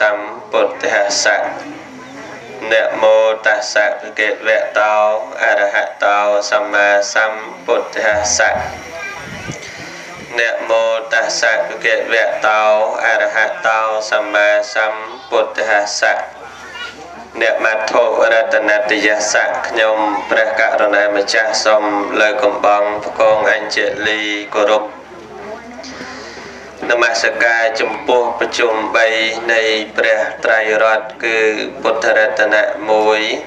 សម្មាសម្ពុទ្ធស្សៈនមោតស្សៈភគវៈតោអរហតោសម្មាសម្ពុទ្ធស្សៈនមោតស្សៈភគវៈតោអរហតោសម្មាសម្ពុទ្ធស្សៈអ្នកមត្ថុរតនតយស័កខ្ញុំព្រះករុណាម្ចាស់សូមលើកកំបងផ្គងអញ្ជលីគោរព នមស្ការចំពោះប្រជុំ3នៃព្រះត្រៃរតន៍គឺពុទ្ធរតនៈ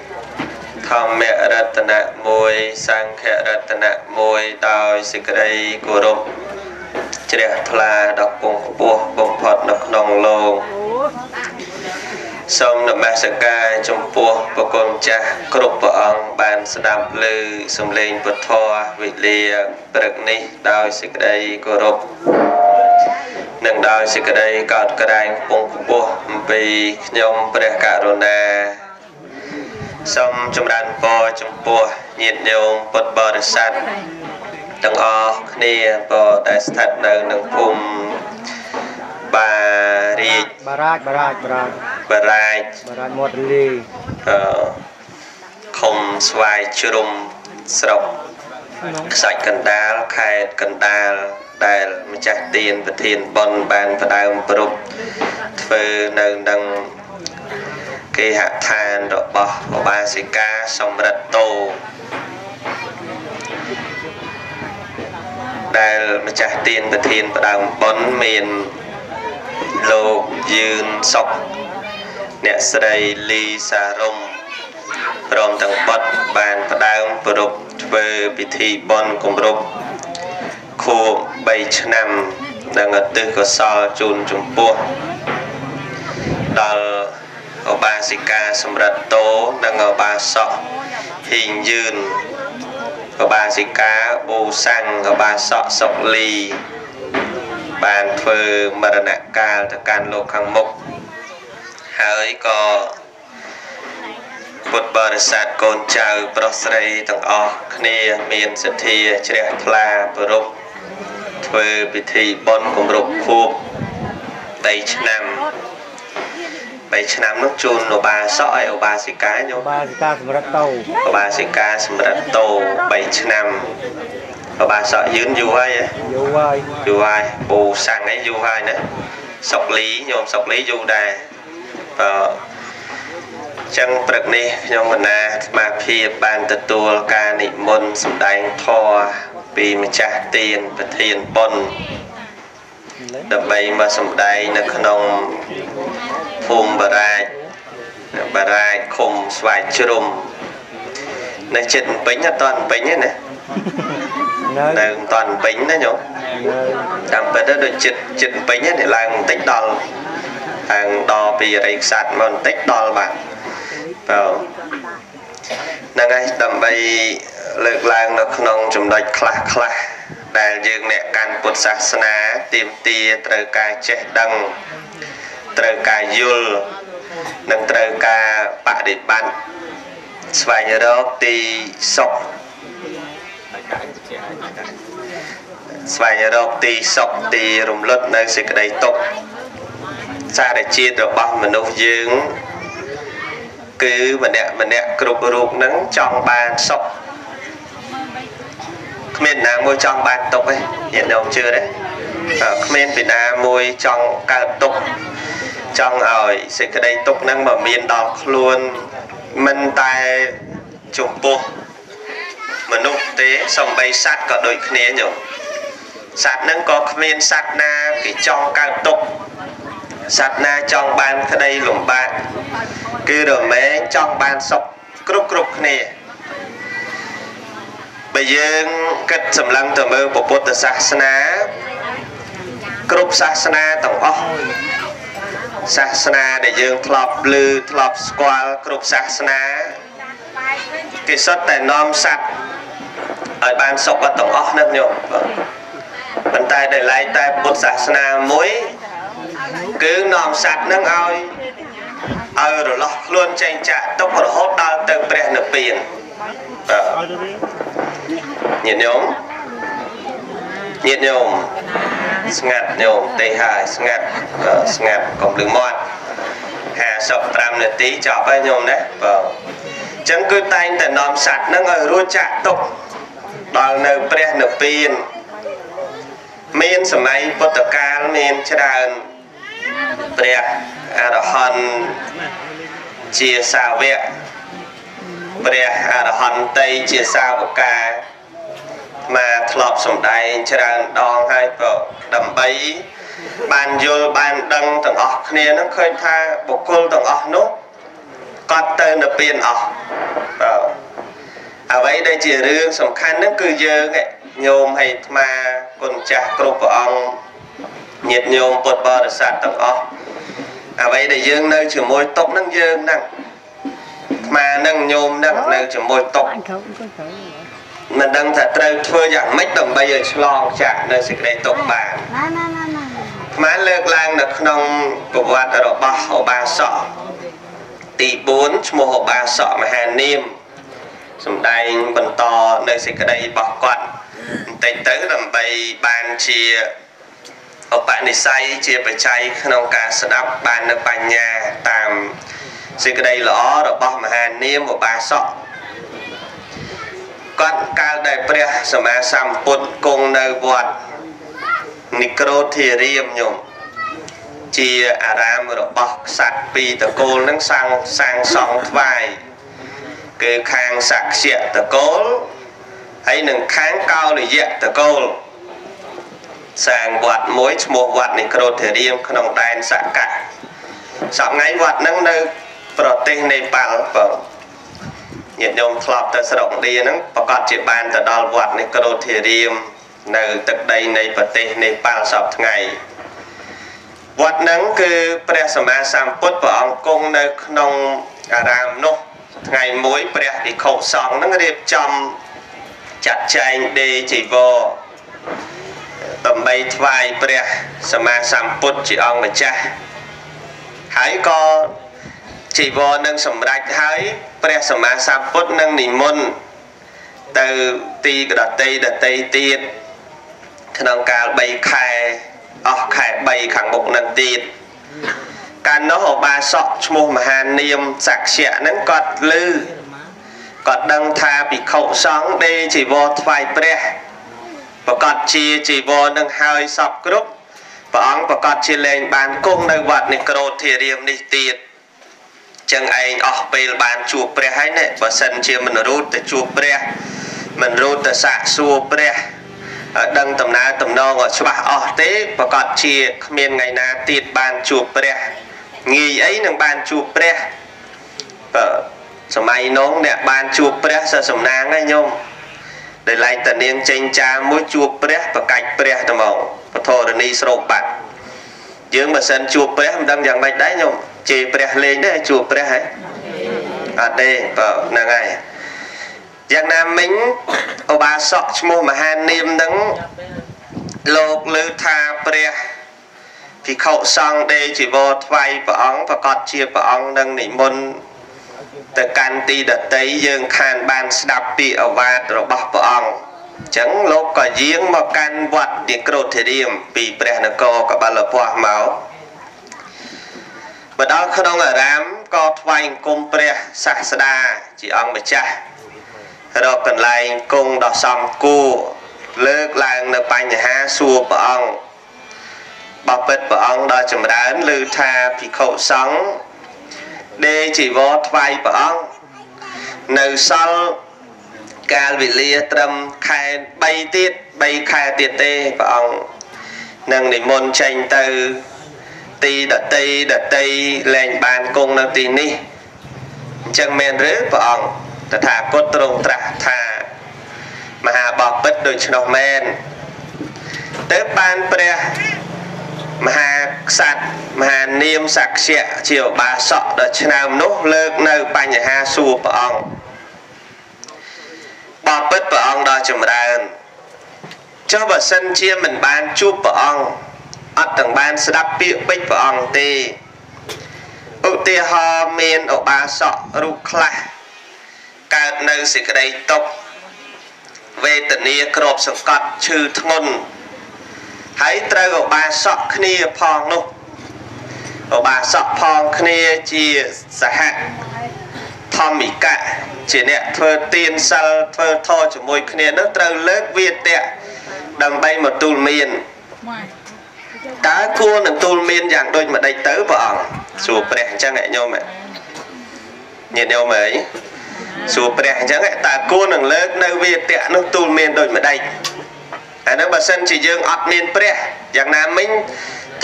1ធម្មរតនៈ1សង្ឃរតនៈ1ដោយសេចក្តីគោរពជ្រះថ្លាដល់ពងខ្ពស់បំផុតនៅក្នុងលោកសូមនមស្ការចំពោះប្រគុណចាស់គ្រប់ព្រះអង្គបានស្ដាប់ឮសំឡេងពធវិលាព្រឹកនេះដោយសេចក្តីគោរព និងដោយសេចក្តីកោតក្រែងពងខ្ពស់អំពីខ្ញុំព្រះករុណាសូមចម្រើនពរចំពោះញាតិញោមពុទ្ធបរិស័ទទាំងអស់គ្នាពរដែលស្ថិតនៅក្នុងភូមិបារាជបារាជបារាជបារាជបារាជបារាជមាត់រលីអឺឃុំស្វាយជ្រុំស្រុកក្នុងខ្សាច់កណ្ដាលខេត្តកណ្ដាល ដែលម្ចាស់ទានប្រធានប៉ុនបានផ្ដើមប្រពធ្វើនៅនឹងគេហដ្ឋានរបស់ឧបាសិកាសម្រិទ្ធតោដែលម្ចាស់ទានប្រធានផ្ដើមប៉ុនមានលោកយឿនសុកអ្នកស្រីលីសារំព្រមទាំងបុត្របានផ្ដើមប្រពធ្វើពិធីបុណ្យគម្រប់ ខួប3ឆ្នាំនិងឧទ្ទិសកុសលជូនចំពោះដល់ឧបាសិកាសម្រិទ្ធតោនិងឧបាសកហ៊ីងយឿនឧបាសិកាប៊ូសាំងឧបាសកសុកលីបានធ្វើមរណកាលទៅកាន់លោកខាងមុខហើយក៏ពុទ្ធបរិស័ទកូនចៅប្រុសស្រីទាំងអស់គ្នាមានសទ្ធាជ្រះថ្លាប្រពធ្វើពិធីបុណ្យគម្រប់ខួប3ឆ្នាំ3ឆ្នាំនោះជូនឧបាសកឲ្យឧបាសិកាញោមបាសិកាសម្រាប់តោឧបាសិកាសម្រាប់តោ3ឆ្នាំឧបាសកយឺនយូរហើយហ៎យូរហើយយូរហើយពូសាំងអីយូរហើយណាសុកលីញោមសុកលីយូរដែរបើចឹងព្រឹកនេះខ្ញុំកណាអាត្មាភាពបានទទួលការនិមន្តសម្ដែងធម៌ ពីម្ចាស់ទានប្រធានបុណ្យដើម្បីមកសម្ដែងនៅក្នុងភូមិបារាជបារាជឃុំស្វាយជ្រុំនៅចិត្តពេញអត់តាន់ពេញទេណានៅនៅមិនតាន់ពេញណាញោមនៅតាមពិតទៅដូចចិត្តចិត្តពេញហ្នឹងឡើងបន្តិចដល់ខាងដល់ពីអរិយខ្សាត់មកបន្តិចដល់បាទបើហ្នឹងហើយដើម្បី លើកឡើងនៅក្នុងចំណុចខ្លះខ្លះដែលយើងអ្នកកាន់ពុទ្ធសាសនាទៀមទាត្រូវការចេះដឹងត្រូវការយល់និងត្រូវការបដិបត្តិស្វែងរកទីសុខស្វែងរកទីសុខទីរំលត់នៅសេចក្តីទុក្ខសារជាតិរបស់មនុស្សយើងគឺម្នាក់ម្នាក់គ្រប់រូបនឹងចង់បានសុខ គ្មានណាមួយចង់បានទុក្ខទេញាតិញោមជឿទេអឺគ្មានពីណាមួយចង់កើតទុក្ខចង់ឲ្យសេចក្តីទុក្ខនឹងមកមានដល់ខ្លួនមិនតែចំពោះមនុស្សទេសំបីសត្វក៏ដូចគ្នាញោមសត្វហ្នឹងក៏គ្មានសត្វណាគេចង់កើតទុកសត្វណាចង់បានក្តីលំបាកគឺរមែងចង់បានសុខគ្រប់គ្រប់គ្នា បើយើងគិតសម្លឹងទៅមើលពុទ្ធសាសនាគ្រប់សាសនាទាំងអស់សាសនាដែលយើងធ្លាប់ឮធ្លាប់ស្គាល់គ្រប់សាសនាគេសុទ្ធតែនាំសត្វឲ្យបានសុខទាំងអស់ហ្នឹងញោមបាទប៉ុន្តែដែលឡែកតែពុទ្ធសាសនាមួយគឺនាំសត្វនឹងឲ្យឲ្យរលាស់ខ្លួនចេញចាក់ទុករហូតដល់ទៅព្រះនិព្វាន បាទញាតិញោមញាតិញោមស្ងាត់ញោមទេហើយស្ងាត់បាទស្ងាត់កុំលឺមាត់55នាទីចប់ហើយញោមណាបាទអញ្ចឹងគឺតែងតែនាំសត្វនឹងឲ្យរួចចាក់ទុកដល់នៅព្រះនិព្វានមានសម័យពុទ្ធកាលមានច្រើនព្រះអរហន្តជាសាវក ព្រះអរហន្តីជាសាវកាមកធ្លាប់សំដែងច្រើនដងហើយក៏ដើម្បីបានយល់បានដឹងទាំងអស់គ្នានឹងឃើញថាបុគ្គលទាំងអស់នោះគាត់ទៅនិព្វានអស់បាទអ្វីដែលជារឿងសំខាន់ហ្នឹងគឺយើងឯងញោមហើយអាត្មាគុណចាស់គ្រប់ព្រះអង្គញាតិញោមពុទ្ធបរិស័ទទាំងអស់អ្វីដែលយើងនៅជាមួយទុកហ្នឹងយើងហ្នឹង អាត្មាហ្នឹងញោមហ្នឹងនៅជាមួយទុកមិនដឹងថាត្រូវធ្វើយ៉ាងម៉េចដើម្បីឲ្យឆ្លងចាក់នៅសេចក្តីទុកបានណាណាណាណាពអាត្មាលើកឡើងនៅក្នុងប្រវត្តិរបស់ឧបាសកទី4ឈ្មោះឧបាសកមហានាមសំដែងបន្តនៅសេចក្តីរបស់គាត់បន្តិចទៅដើម្បីបានជាឧបនិស្ស័យជាបច្ច័យក្នុងការស្ដាប់បាននៅបញ្ញាតាម សេចក្តីល្អរបស់មហានាមឧបាសកគាត់កាលដែលព្រះសម្មាសម្ពុទ្ធគង់នៅវត្តនិក្រូធារាមញោមជាអារាមរបស់ក្សត្រពីរតកូលនឹងសាងសាងសង់ថ្វាយគឺខាងសក្យតកូលហើយនឹងខាងកោលយៈតកូលសាងវត្តមួយឈ្មោះវត្តនិក្រូធារាមក្នុងដែនសកៈសប្ងៃវត្តនឹងនៅ ប្រទេសនេប៉ាល់បងញាតិញោមធ្លាប់ទៅស្រុកឥណ្ឌាហ្នឹងប្រកាសជាបានទៅដល់វត្តនិក្រូធារាមនៅទឹកដីនៃប្រទេសនេប៉ាល់សពថ្ងៃវត្តហ្នឹងគឺព្រះសម្មាសម្ពុទ្ធព្រះអង្គគង់នៅក្នុងអារាមនោះថ្ងៃមួយព្រះភិក្ខុសង្ឃហ្នឹងរៀបចំចាត់ចែងដេជីវរដើម្បីថ្វាយព្រះសម្មាសម្ពុទ្ធជាអង្គម្ចាស់ហើយក៏ ជីវរនឹងសម្រេចហើយព្រះសម្មាសម្ពុទ្ធនឹងនិមន្តទៅទីកដតីដតីទៀតក្នុងកាល3ខែអស់ខែ3ខាងមុខនឹងទៀតកាលនោះឧបាសកឈ្មោះមហានាមសក្យៈហ្នឹងគាត់ឮគាត់ដឹងថាភិក្ខុសង្ឃដេជីវរថ្វាយព្រះប្រកាសជាជីវរនឹងហើយសពគ្រប់ព្រះអង្គប្រកាសជាលែងបានគង់នៅវត្តនិក្រូធធារាមនេះទៀត ចឹងឯងអស់ពេលបានជួបព្រះហើយនេះបើសិនជាមិនរូតទៅជួបព្រះមិនរូតទៅសាកសួរព្រះដឹងដំណើរតំណងឲ្យច្បាស់អស់ទេប្រកាសជាគ្មានថ្ងៃណាទៀតបានជួបព្រះងាយអីនឹងបានជួបព្រះបើសម័យនោះអ្នកបានជួបព្រះសសំណាងហើយញោមដែលឡែកតានាងចេញចាមួយជួបព្រះប្រកាច់ព្រះត្មងពធរនីស្រោបបាត់យើងបើសិនជួបព្រះមិនដឹងយ៉ាងម៉េចដែរញោម ជេរព្រះលេងដែរជួបព្រះហ៎អត់ទេបើហ្នឹងហើយយ៉ាងណាមិញឧបាសកឈ្មោះមហានាមនឹងលោកលើថាព្រះភិក្ខុសង្ឃដេជីវរថ្វាយព្រះអង្គប្រកាសជាព្រះអង្គនឹងនិមន្តទៅកាន់ទីដតីយើងខានបានស្ដាប់ពីអវាទរបស់ព្រះអង្គអញ្ចឹងលោកក៏យាងមកកាន់វត្តនិក្រូធិរាមពីព្រះនគរកបលពស់មក មកដល់ក្នុងអារាមក៏ថ្វាយអង្គមព្រះសាស្តាជាអង្គម្ចាស់រកកន្លែងគង់ដ៏សំគួរលើកឡើងនៅបញ្ហាសួរព្រះអង្គបបិទ្ធព្រះអង្គដ៏ចម្រើនឮថាភិក្ខុសង្ឃដេជីវរថ្វាយព្រះអង្គនៅសល់កាលវេលាត្រឹមខែ3ទៀត3ខែទៀតទេព្រះអង្គនឹងនិមន្តចេញទៅ ទីដតីដតីលែងបានគង់នៅទីនេះអញ្ចឹងមែនឬព្រះអង្គតថាគតទ្រង់ត្រាស់ថាមហាបពិតដូច្នោះមែនទៅបានព្រះមហាក្សត្រមហានាមសក្យៈជាឧបាសកដ៏ឆ្នើមនោះលើកនៅបញ្ហាសួរព្រះអង្គបពិតព្រះអង្គដ៏ចម្រើនចុះបើសិនជាមិនបានជួបព្រះអង្គ អត់ទាំងបានស្ដាប់ពាក្យពេចន៍ព្រះអង្គទេឧទាហរណ៍មានឧបាសករូបខ្លះកើតនៅសេចក្តីទុក្ខវេទនាក្របសង្កត់ឈឺធ្ងន់ហើយត្រូវឧបាសកគ្នាផងនោះឧបាសកផងគ្នាជាសហធម្មិកៈជាអ្នកធ្វើទានសិលធ្វើធម៌ជាមួយគ្នានោះត្រូវលើកវាទៈដើម្បីមកទូលមាន តើគួរនឹងទូលមានយ៉ាងដូចម្ដេចទៅព្រះអង្គសួរព្រះអញ្ចឹងឯញោមញាតិញោមអីសួរព្រះអញ្ចឹងតើគួរនឹងលើកនៅវាទៈនោះទូលមានដូចម្ដេចអានោះបើសិនជាយើងអត់មានព្រះយ៉ាងណាមិញ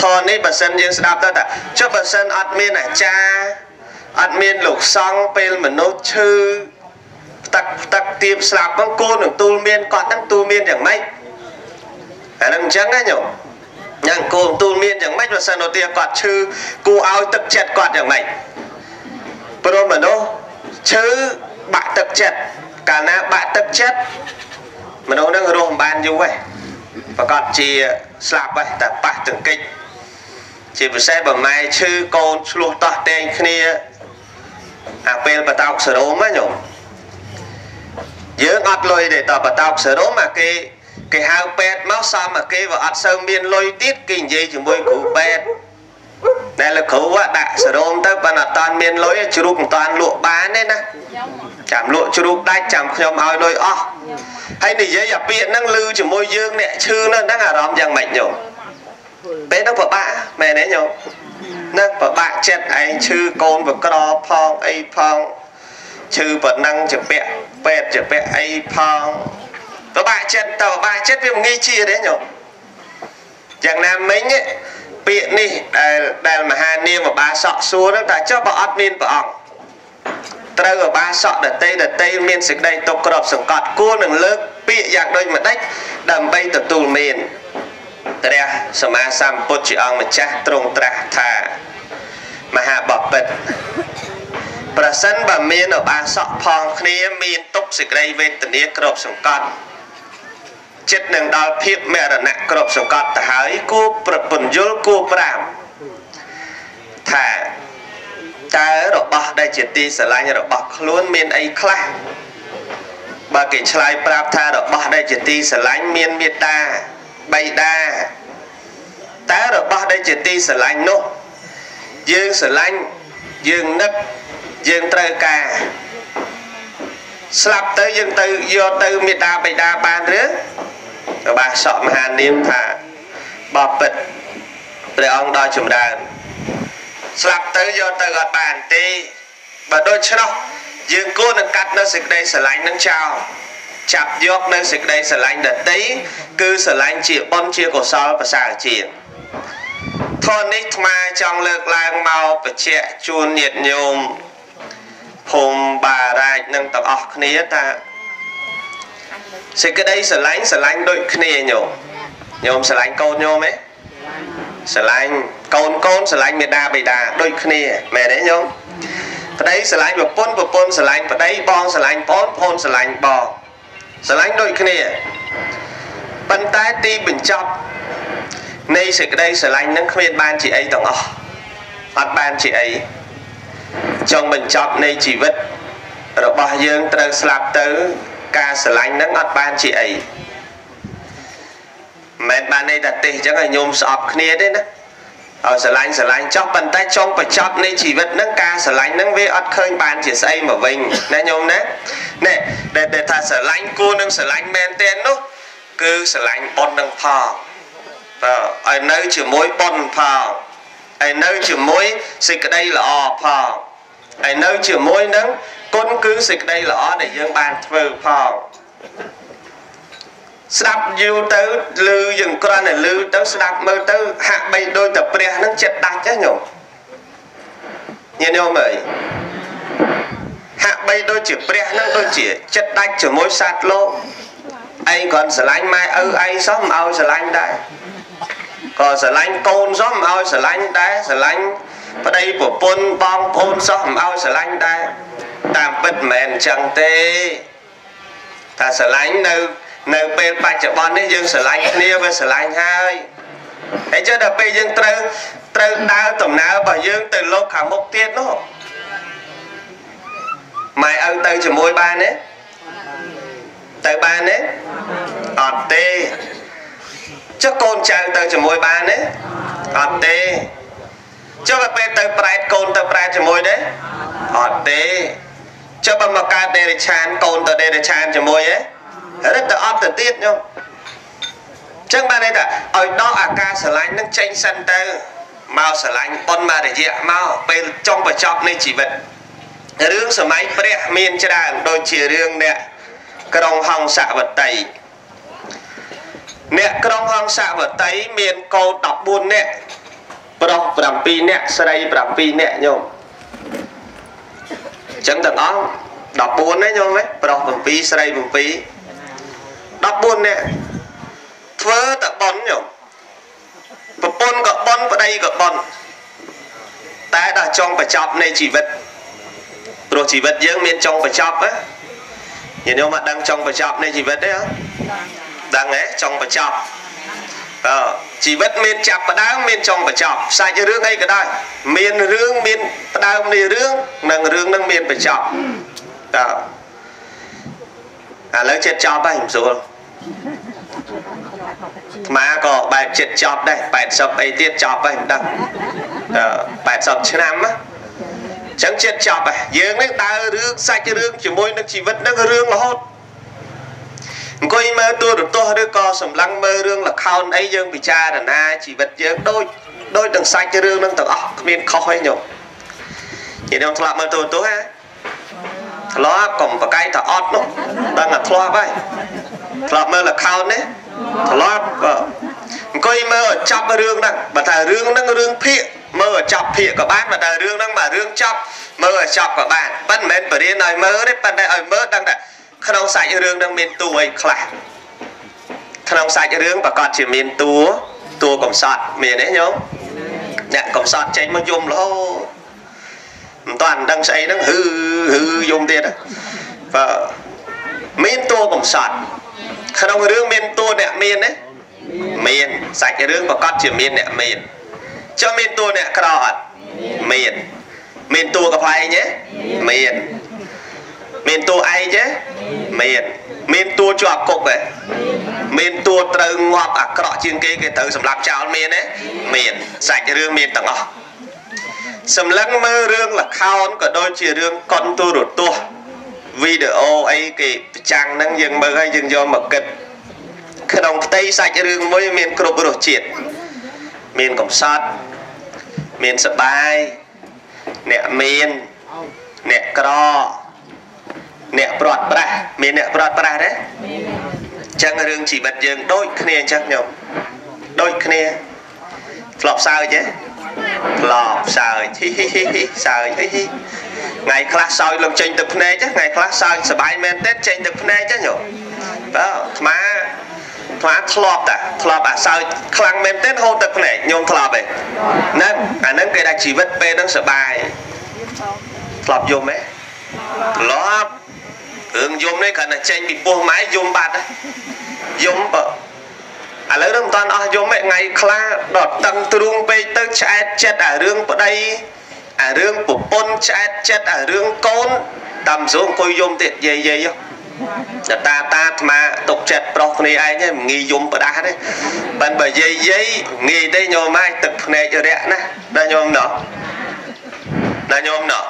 ធរនេះបើសិនយើងស្ដាប់ទៅថាចុះបើសិនអត់មានអាចារ្យអត់មានលោកសង្ឃពេលមនុស្សឈឺផ្ទឹកផ្ទឹកទៀបស្លាប់ហ្នឹងគូនឹងទូលមានគាត់ហ្នឹងទូលមានយ៉ាងម៉េចអានឹងអញ្ចឹងណាញោម យ៉ាងគូទូលមានយ៉ាងម៉េចបើសិនឧទាគាត់ឈឺគូឲ្យទឹកចិត្តគាត់យ៉ាងម៉េចព្រោះមនុស្សឈឺបាក់ទឹកចិត្តកាលណាបាក់ទឹកចិត្តមនុស្សនឹងរស់មិនបានយូរទេប្រកាសជាស្លាប់ហើយតែប៉ះចង្កិចជាពិសេសបើម៉ែឈឺកូនឆ្លោះតោះតែងគ្នាអាពេលបតោកសរោមណាញោមយើងអត់លុយទេតបតោកសរោមអាគេ គេហៅពេទ្យមកសំអាគេវាអត់សូវមានលុយទៀតគេនិយាយជាមួយគ្រូពេទ្យតែលោកគ្រូដាក់សរោមទៅបើអត់តាន់មានលុយជ្រូកមិនតាន់លក់បានទេណាចាំលក់ជ្រូកដាច់ចាំខ្ញុំឲ្យលុយអស់ហើយនិយាយអាពាក្យហ្នឹងឮជាមួយយើងអ្នកឈឺហ្នឹងហ្នឹងអារម្មណ៍យ៉ាងម៉េចញោមពេលហ្នឹងពិបាកមែនទេញោមហ្នឹងពិបាកចិត្តឯងឈឺកូនបក្រផងអីផងឈឺប៉ុណ្ណឹងជាពាក់ពេទ្យជាពាក់អីផង ពិបាកចិត្តតើពិបាកចិត្តវាមិនងាយជាទេញោមយ៉ាងណាមិញពាក្យនេះដែលដែលមហានាមបាសកសួរហ្នឹងថាចុះបើអត់មានព្រះអង្គត្រូវអបាសកដតីដតីមានសេចក្តីទុកក្របសង្កត់គួរនឹងលើកពាក្យយ៉ាងដូចម្ដេចដើម្បីទទួលមានព្រះសម្មាសម្ពុទ្ធជាអង្គម្ចាស់ទ្រង់ត្រាស់ថាមហាបពិតប្រសិនបើមានអបាសកផងគ្នាមានទុកសេចក្តីវេទនាក្របសង្កត់ ចិត្តនឹងដល់ភាពមរណៈក្របសង្កត់ទៅហើយគួរប្រពន្យល់គួរប្រាំថាតើរបស់ដែលជាទីស្រឡាញ់របស់ខ្លួនមានអីខ្លះបើគេឆ្លើយប្រាប់ថារបស់ដែលជាទីស្រឡាញ់មានមេត្តាបៃតាតើរបស់ដែលជាទីស្រឡាញ់នោះយើងស្រឡាញ់យើងនឹកយើងត្រូវការស្លាប់ទៅយើងទៅយកទៅមេត្តាបៃតាបានឬ ក៏បាសកមហានាមថាបបិទ្ធព្រះអង្គដល់ចម្រើនស្លាប់ទៅយកទៅអត់បានទេបើដូច្នោះយើងគួរនឹងកាត់នៅសេចក្តីស្រឡាញ់នឹងចោលចាប់យកនៅសេចក្តីស្រឡាញ់ដតីគឺស្រឡាញ់ជាបុណ្យជាកុសលប្រសើរជាងធននេះថ្មចង់លើកឡើងមកបញ្ជាក់ជូនញាតិញោមភូមិបារាជនឹងទាំងអស់គ្នាថា សេចក្តីស្រឡាញ់ស្រឡាញ់ដូចគ្នាញោមញោមស្រឡាញ់កូនញោមទេស្រឡាញ់កូនកូនស្រឡាញ់មេដាបេដាដូចគ្នាមែនទេញោមប្តីស្រឡាញ់ប្រពន្ធប្រពន្ធស្រឡាញ់ប្តីបងស្រឡាញ់ប្អូនប្អូនស្រឡាញ់បងស្រឡាញ់ដូចគ្នាប៉ុន្តែទីបញ្ចប់នៃសេចក្តីស្រឡាញ់នឹងគ្មានបានជាអីទាំងអស់អត់បានជាអីចុងបញ្ចប់នៃជីវិតរបស់យើងត្រូវស្លាប់ទៅ ការស្រឡាញ់នឹងអត់បានជាអីមិនបានន័យថាទេអញ្ចឹងឲ្យញោមស្អប់គ្នាទេណាឲ្យស្រឡាញ់ស្រឡាញ់ចោះប៉ុន្តែចុងបញ្ចប់នៃជីវិតហ្នឹងការស្រឡាញ់ហ្នឹងវាអត់ឃើញបានជាស្អីមកវិញណាញោមណានេះដែលថាស្រឡាញ់គួរនឹងស្រឡាញ់មែនទែននោះគឺស្រឡាញ់ប៉ុននឹងផងបាទឲ្យនៅជាមួយប៉ុនផងឲ្យនៅជាមួយសេចក្តីល្អផង ហើយនៅជាមួយនឹងគុណគឺសេចក្តីល្អដែលយើងបានធ្វើផងស្ដាប់យូរទៅឮយើងគ្រាន់តែឮទៅស្ដាប់មើលទៅហាក់បីដូចតែព្រះនឹងចិត្តដាច់ទេញោមញាតិញោមអើយហាក់បីដូចជាព្រះនឹងដូចជាចិត្តដាច់ជាមួយសត្វលោកឯងគ្រាន់ស្រឡាញ់ម៉ែឪឯងសោះមិនឲ្យស្រឡាញ់ដែរក៏ស្រឡាញ់កូនសោះមិនឲ្យស្រឡាញ់ដែរស្រឡាញ់ ប្តីប្រពន្ធបងប្អូនសោះមិនឲ្យស្រឡាញ់ដែរតាមពិតមិនមែនអញ្ចឹងទេថាស្រឡាញ់នៅនៅពេលបច្ចុប្បន្ននេះយើងស្រឡាញ់គ្នាវាស្រឡាញ់ហើយហើយចុះដល់ពេលយើងត្រូវត្រូវដើរដំណើររបស់យើងទៅលោកខាងមុខទៀតនោះម៉ែឪទៅជាមួយបានទេទៅបានទេអត់ទេចុះកូនចៅទៅជាមួយបានទេអត់ទេ ចុះពេលទៅប្រែតកូនទៅប្រែតជាមួយទេអត់ទេចុះបើមកកើតដេរិឆានកូនទៅដេរិឆានជាមួយទេរឹតទៅអត់ទៅទៀតញោមចឹងបានន័យថាឲ្យដកអាការស្រឡាញ់នឹងចេញសិនទៅមកស្រឡាញ់ប៉ុនមករយៈមកពេលចុងបញ្ចប់នៃជីវិតរឿងសម័យព្រះមានច្រើនដូចជារឿងអ្នកក្រុងហង្សវតីអ្នកក្រុងហង្សវតីមានកូន14នាក់ ប្រុស7នាក់ស្រី7នាក់ញោមអញ្ចឹងទាំងអស់14ណាញោមហ៎ប្រុស7ស្រី7 14នាក់ធ្វើតែប៉ុនញោមប្រពន្ធក៏ប៉ុនប្តីក៏ប៉ុនតែដល់ចុងបញ្ចប់នៃជីវិតព្រោះជីវិតយើងមានចុងបញ្ចប់ណាញាតិញោមអត់ដឹងចុងបញ្ចប់នៃជីវិតទេហ៎ដឹងទេចុងបញ្ចប់អឺ ជីវិតមានចាប់ផ្ដើមមានចុងបញ្ចប់សាច់រឿងអីក៏ដោយមានរឿងមានផ្ដើមនៃរឿងនិងរឿងនឹងមានបញ្ចប់តើឥឡូវចិត្តចប់ហើយមិនស្រួលអាមាក៏បែបចិត្តចប់ដែរ80អីទៀតចប់ហើយមិនដឹងតើ80ឆ្នាំណាចឹងចិត្តចប់ហើយយើងនេះដើររឿងសាច់រឿងជាមួយនឹងជីវិតនឹងរឿងរហូត អង្គុយមើលទូរទស្សន៍ឬក៏សម្លឹងមើលរឿងល្ខោនអីយើងពិចារណាជីវិតយើងដូចដូចនឹងសាច់រឿងនឹងទាំងអស់គ្មានខុសអីញោមនិយាយខ្ញុំធ្លាប់មើលទូរទស្សន៍ហ៎ធ្លាប់កុំបកាយថាអត់នោះដឹងតែធ្លាប់ហើយធ្លាប់មើលល្ខោននេះធ្លាប់អង្គុយមើលឲ្យចាប់រឿងហ្នឹងបើថារឿងហ្នឹងរឿងភាកមើលឲ្យចាប់ភាកក៏បានបើថារឿងហ្នឹងបើរឿងចាប់មើលឲ្យចាប់ក៏បានប៉ិនមិនមែនបរៀនឲ្យមើលទេប៉ុន្តែឲ្យមើលដឹងតែ ក្នុងសាច់រឿងនឹងមានតួអីខ្លះក្នុងសាច់រឿងប្រកាសជាមានតួតួកំសត់មានទេញោមអ្នកកំសត់ចេញមកយំរហូតមិនតាន់ដឹងស្អីហ្នឹងហឺហឺយំទៀតបើមានតួកំសត់ក្នុងរឿងមានតួអ្នកមានទេមានសាច់រឿងប្រកាសជាមានអ្នកមានចុះមានតួអ្នកក្រអត់មានមានតួកផ្លែងទេមាន មានតួឯងទេមានមានតួជាប់គុកទេមានតួត្រូវងាប់អាក្រក់ជាងគេគេត្រូវសម្លាប់ចោលមានទេមានសាច់រឿងមានទាំងអស់សម្លឹងមើលរឿងលខោនក៏ដូចជារឿងកុនទូរទស្សន៍វីដេអូអីគេប្រចាំងហ្នឹងយើងមើលហើយយើងយកមកគិតក្នុងផ្ទៃសាច់រឿងមួយមានគ្រប់រសជាតិមានកំសត់មានសបាយអ្នកមានអ្នកក្រ អ្នកព្រាត់ប្រាស់មានអ្នកព្រាត់ប្រាស់ទេមានអញ្ចឹងរឿងជីវិតយើងដូចគ្នាអញ្ចឹងញោមដូចគ្នាធ្លាប់សើចទេធ្លាប់សើចហ៊ីហ៊ីហ៊ីសើចហ៊ីហ៊ីថ្ងៃខ្លះសើចលំចេញទឹកភ្នែកថ្ងៃខ្លះសើចសบายមែនទេចេញទឹកភ្នែកចឹងញោមបើអាត្មាថ្លាធ្លាប់តាធ្លាប់អាសើចខ្លាំងមែនទេហូរទឹកភ្នែកញោមធ្លាប់ទេហ្នឹងអាហ្នឹងគេថាជីវិតពេលហ្នឹងសបាយធ្លាប់យំទេធ្លាប់ រឿងយំនេះគ្រាន់តែចេញពីពោះម៉ែយំបាត់យំបើឥឡូវនឹងមិនតាន់អស់យំទេថ្ងៃខ្លះដល់តឹងទ្រូងពេកទៅឆ្អែតចិត្តអារឿងប្តីអារឿងប្រពន្ធឆ្អែតចិត្តអារឿងកូនតាមស្រួងអង្គុយយំទៀតយាយយាយតាតាតាអាត្មាទុកចិត្តប្រុសគ្នាឯងហ្នឹងងាយយំប្រដាស់ទេប៉ិនបើយាយយាយងាយទេញោមហើយទឹកភ្នែករាក់ណាដល់ញោមណោះដល់ញោមណោះ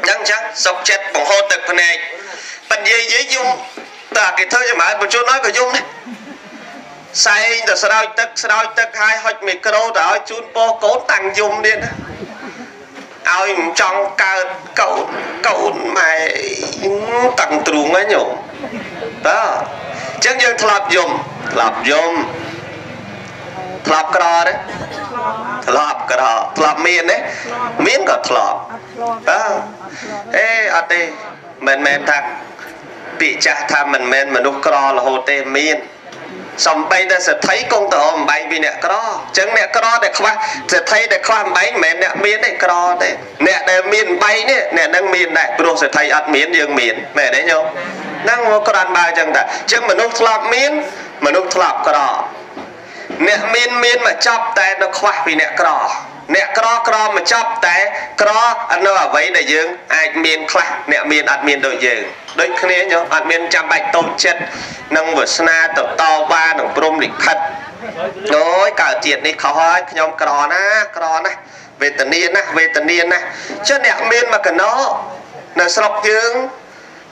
អញ្ចឹងអញ្ចឹងសុកចិត្តបង្ហូរទឹកភ្នែក ប៉ិនយាយយាយយំតែគេធ្វើចម្រើនបញ្ជូនឲ្យក៏យំដែរសែងទៅស្រោចទឹកស្រោចទឹកហើយហុចមីក្រូទៅឲ្យជូនពោះកូនតាំងយំទៀតណាឲ្យមិនចង់កើតកូនកូនម៉ែតាំងទ្រូងហ្នឹងញោមបាទអញ្ចឹងយើងធ្លាប់យំធ្លាប់យំធ្លាប់ក្រទេធ្លាប់ក្រធ្លាប់មានទេមានក៏ធ្លាប់បាទអេអត់ទេមិនមែនថា ពាក្យចាស់ថាមិនមែនមនុស្សក្ររហូតទេមានសំបីតែសេដ្ឋីគង់ទៅអមបែងពីអ្នកក្រអញ្ចឹងអ្នកក្រដែលខ្វះសេដ្ឋីដែលខ្វះអំបែងមិនមែនអ្នកមានទេក្រទេអ្នកដែលមានបែងនេះអ្នកនឹងមានដែរព្រោះសេដ្ឋីអត់មានយើងមានមែនទេញោមហ្នឹងមកក្រាន់បើអញ្ចឹងតាអញ្ចឹងមនុស្សធ្លាប់មានមនុស្សធ្លាប់ក្រអ្នកមានមានមកចប់តែនៅខ្វះពីអ្នកក្រ អ្នកក្រក្រមកចប់តែក្រនៅអ្វីដែលយើងអាចមានខ្លះអ្នកមានអត់មានដូចយើងដូចគ្នាញោមអត់មានចាំបាច់តូចចិត្តនឹងវាសនាទៅតវ៉ានឹងព្រមលិខិតអូយកើតជាតិនេះខុសហើយខ្ញុំក្រណាក្រណាវេទនាណាវេទនាណាចុះអ្នកមានមកកណោនៅស្រុកយើង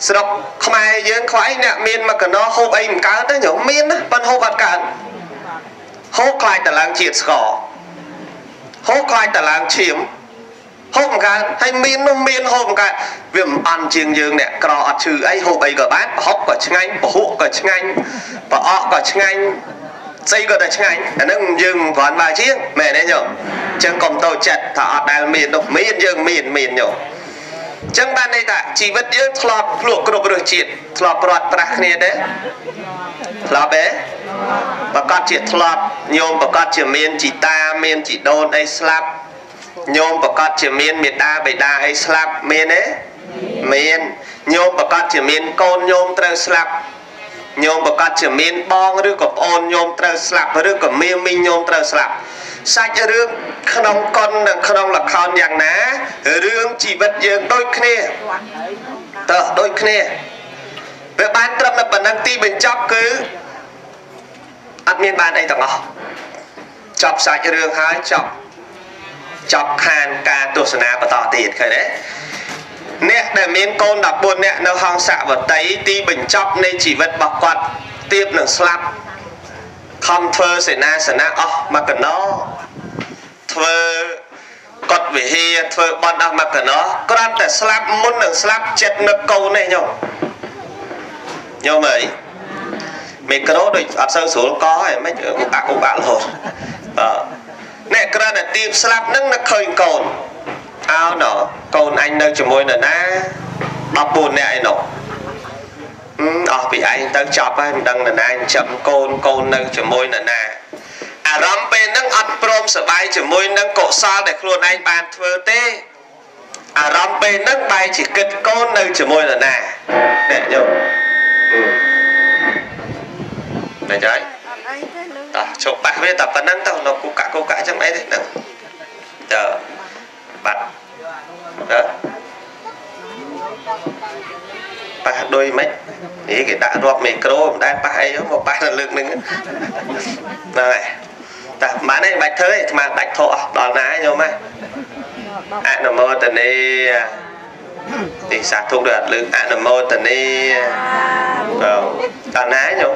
ស្រុកខ្មែរយើងខ្វៃអ្នកមានមកកណោហូបអីមិនកើតទេញោមមានណាប៉ុន្តែហូបអត់កើតហូបខ្លាចតឡើងជាតិស្ករ ហូបខ្លាចតឡើងឈាមហូបមិនកើតហើយមាននោះមានហូបមិនកើតវាមិនអន់ជាងយើងអ្នកក្រអត់ឈឺអីហូបអីក៏បានប្រហុកក៏ឆ្ងាញ់ពហុកក៏ឆ្ងាញ់ប្រអកក៏ឆ្ងាញ់ស្អីក៏តែឆ្ងាញ់អានឹងយើងមិនគ្រាន់បើជាងមែនទេញោមអញ្ចឹងកុំតូចចិត្តថាអត់ដែលមាននោះមានយើងមានមានញោមអញ្ចឹងបានន័យថាជីវិតយើងធ្លាប់ភ្លក់គ្រប់រសជាតិធ្លាប់ព្រាត់ប្រាស់គ្នាទេធ្លាប់ទេប្រកាសជាធ្លាប់ញោមប្រកាសជាមានជីតាមានជីដូនអីស្លាប់ញោមប្រកាសជាមានមេដាបេដាអីស្លាប់មានទេមានញោមប្រកាសជាមានកូនញោមត្រូវស្លាប់ ញោមប្រកាសជាមានបងឬក៏ប្អូនញោមត្រូវស្លាប់ឬក៏មានមីងញោមត្រូវស្លាប់សាច់រឿងក្នុងកុននិងក្នុងលខោនយ៉ាងណារឿងជីវិតយើងដូចគ្នាតើដូចគ្នាវាបានត្រឹមតែប៉ុណ្ណឹងទីបញ្ចប់គឺអត់មានបានអីទាំងអស់ចប់សាច់រឿងហើយចប់ចប់ខានការទស្សនាបន្តទៀតឃើញទេ អ្នកដែលមានកូន14នាក់នៅហង្សវតីទីបញ្ចប់នៃជីវិតរបស់គាត់ទៀបនឹងស្លាប់ខំធ្វើសេនាសនៈអស់មកកណោធ្វើកត់វិហារធ្វើបន់អស់មកកណោគ្រាន់តែស្លាប់មុននឹងស្លាប់ចិត្តនឹកកូនទេញោមញោមអើយមីក្រូដូចអត់សូវស្រួលកហើយមិនឧបាក់ឧបាក់រហូតអឺអ្នកក្រាន់តែទៀបស្លាប់នឹងនឹកឃើញកូន អោណកូនអញនៅជាមួយនរណា14នាក់ឯណោះអស់ពីឯងទៅចប់ហើយមិនដឹងនរណាចាំកូនកូននៅជាមួយនរណាអារម្មណ៍ពេលហ្នឹងអត់ព្រមសបាយជាមួយនឹងកុសលដែលខ្លួនឯងបានធ្វើទេអារម្មណ៍ពេលហ្នឹងបែរជាគិតកូននៅជាមួយនរណាអ្នកយកតែចាយតោះជប់បាក់វាតែប៉ុណ្្នឹងទៅនៅគូកាក់គូកាក់ចឹងអីទេហ្នឹងតើបាត់ តើប៉ះដូចមិននេះគេដាក់រាប់មីក្រូមិនដែលប៉ះអីមកប៉ះនៅលើកនឹងហ្នឹងហើយតែបានឯងបាច់ធ្វើឯងស្មានដាច់ធោះអស់ដល់ណាញោមហ៎អនុមោទនីទីសាធុឬអត់លើកអនុមោទនីបាទដល់ណាញោម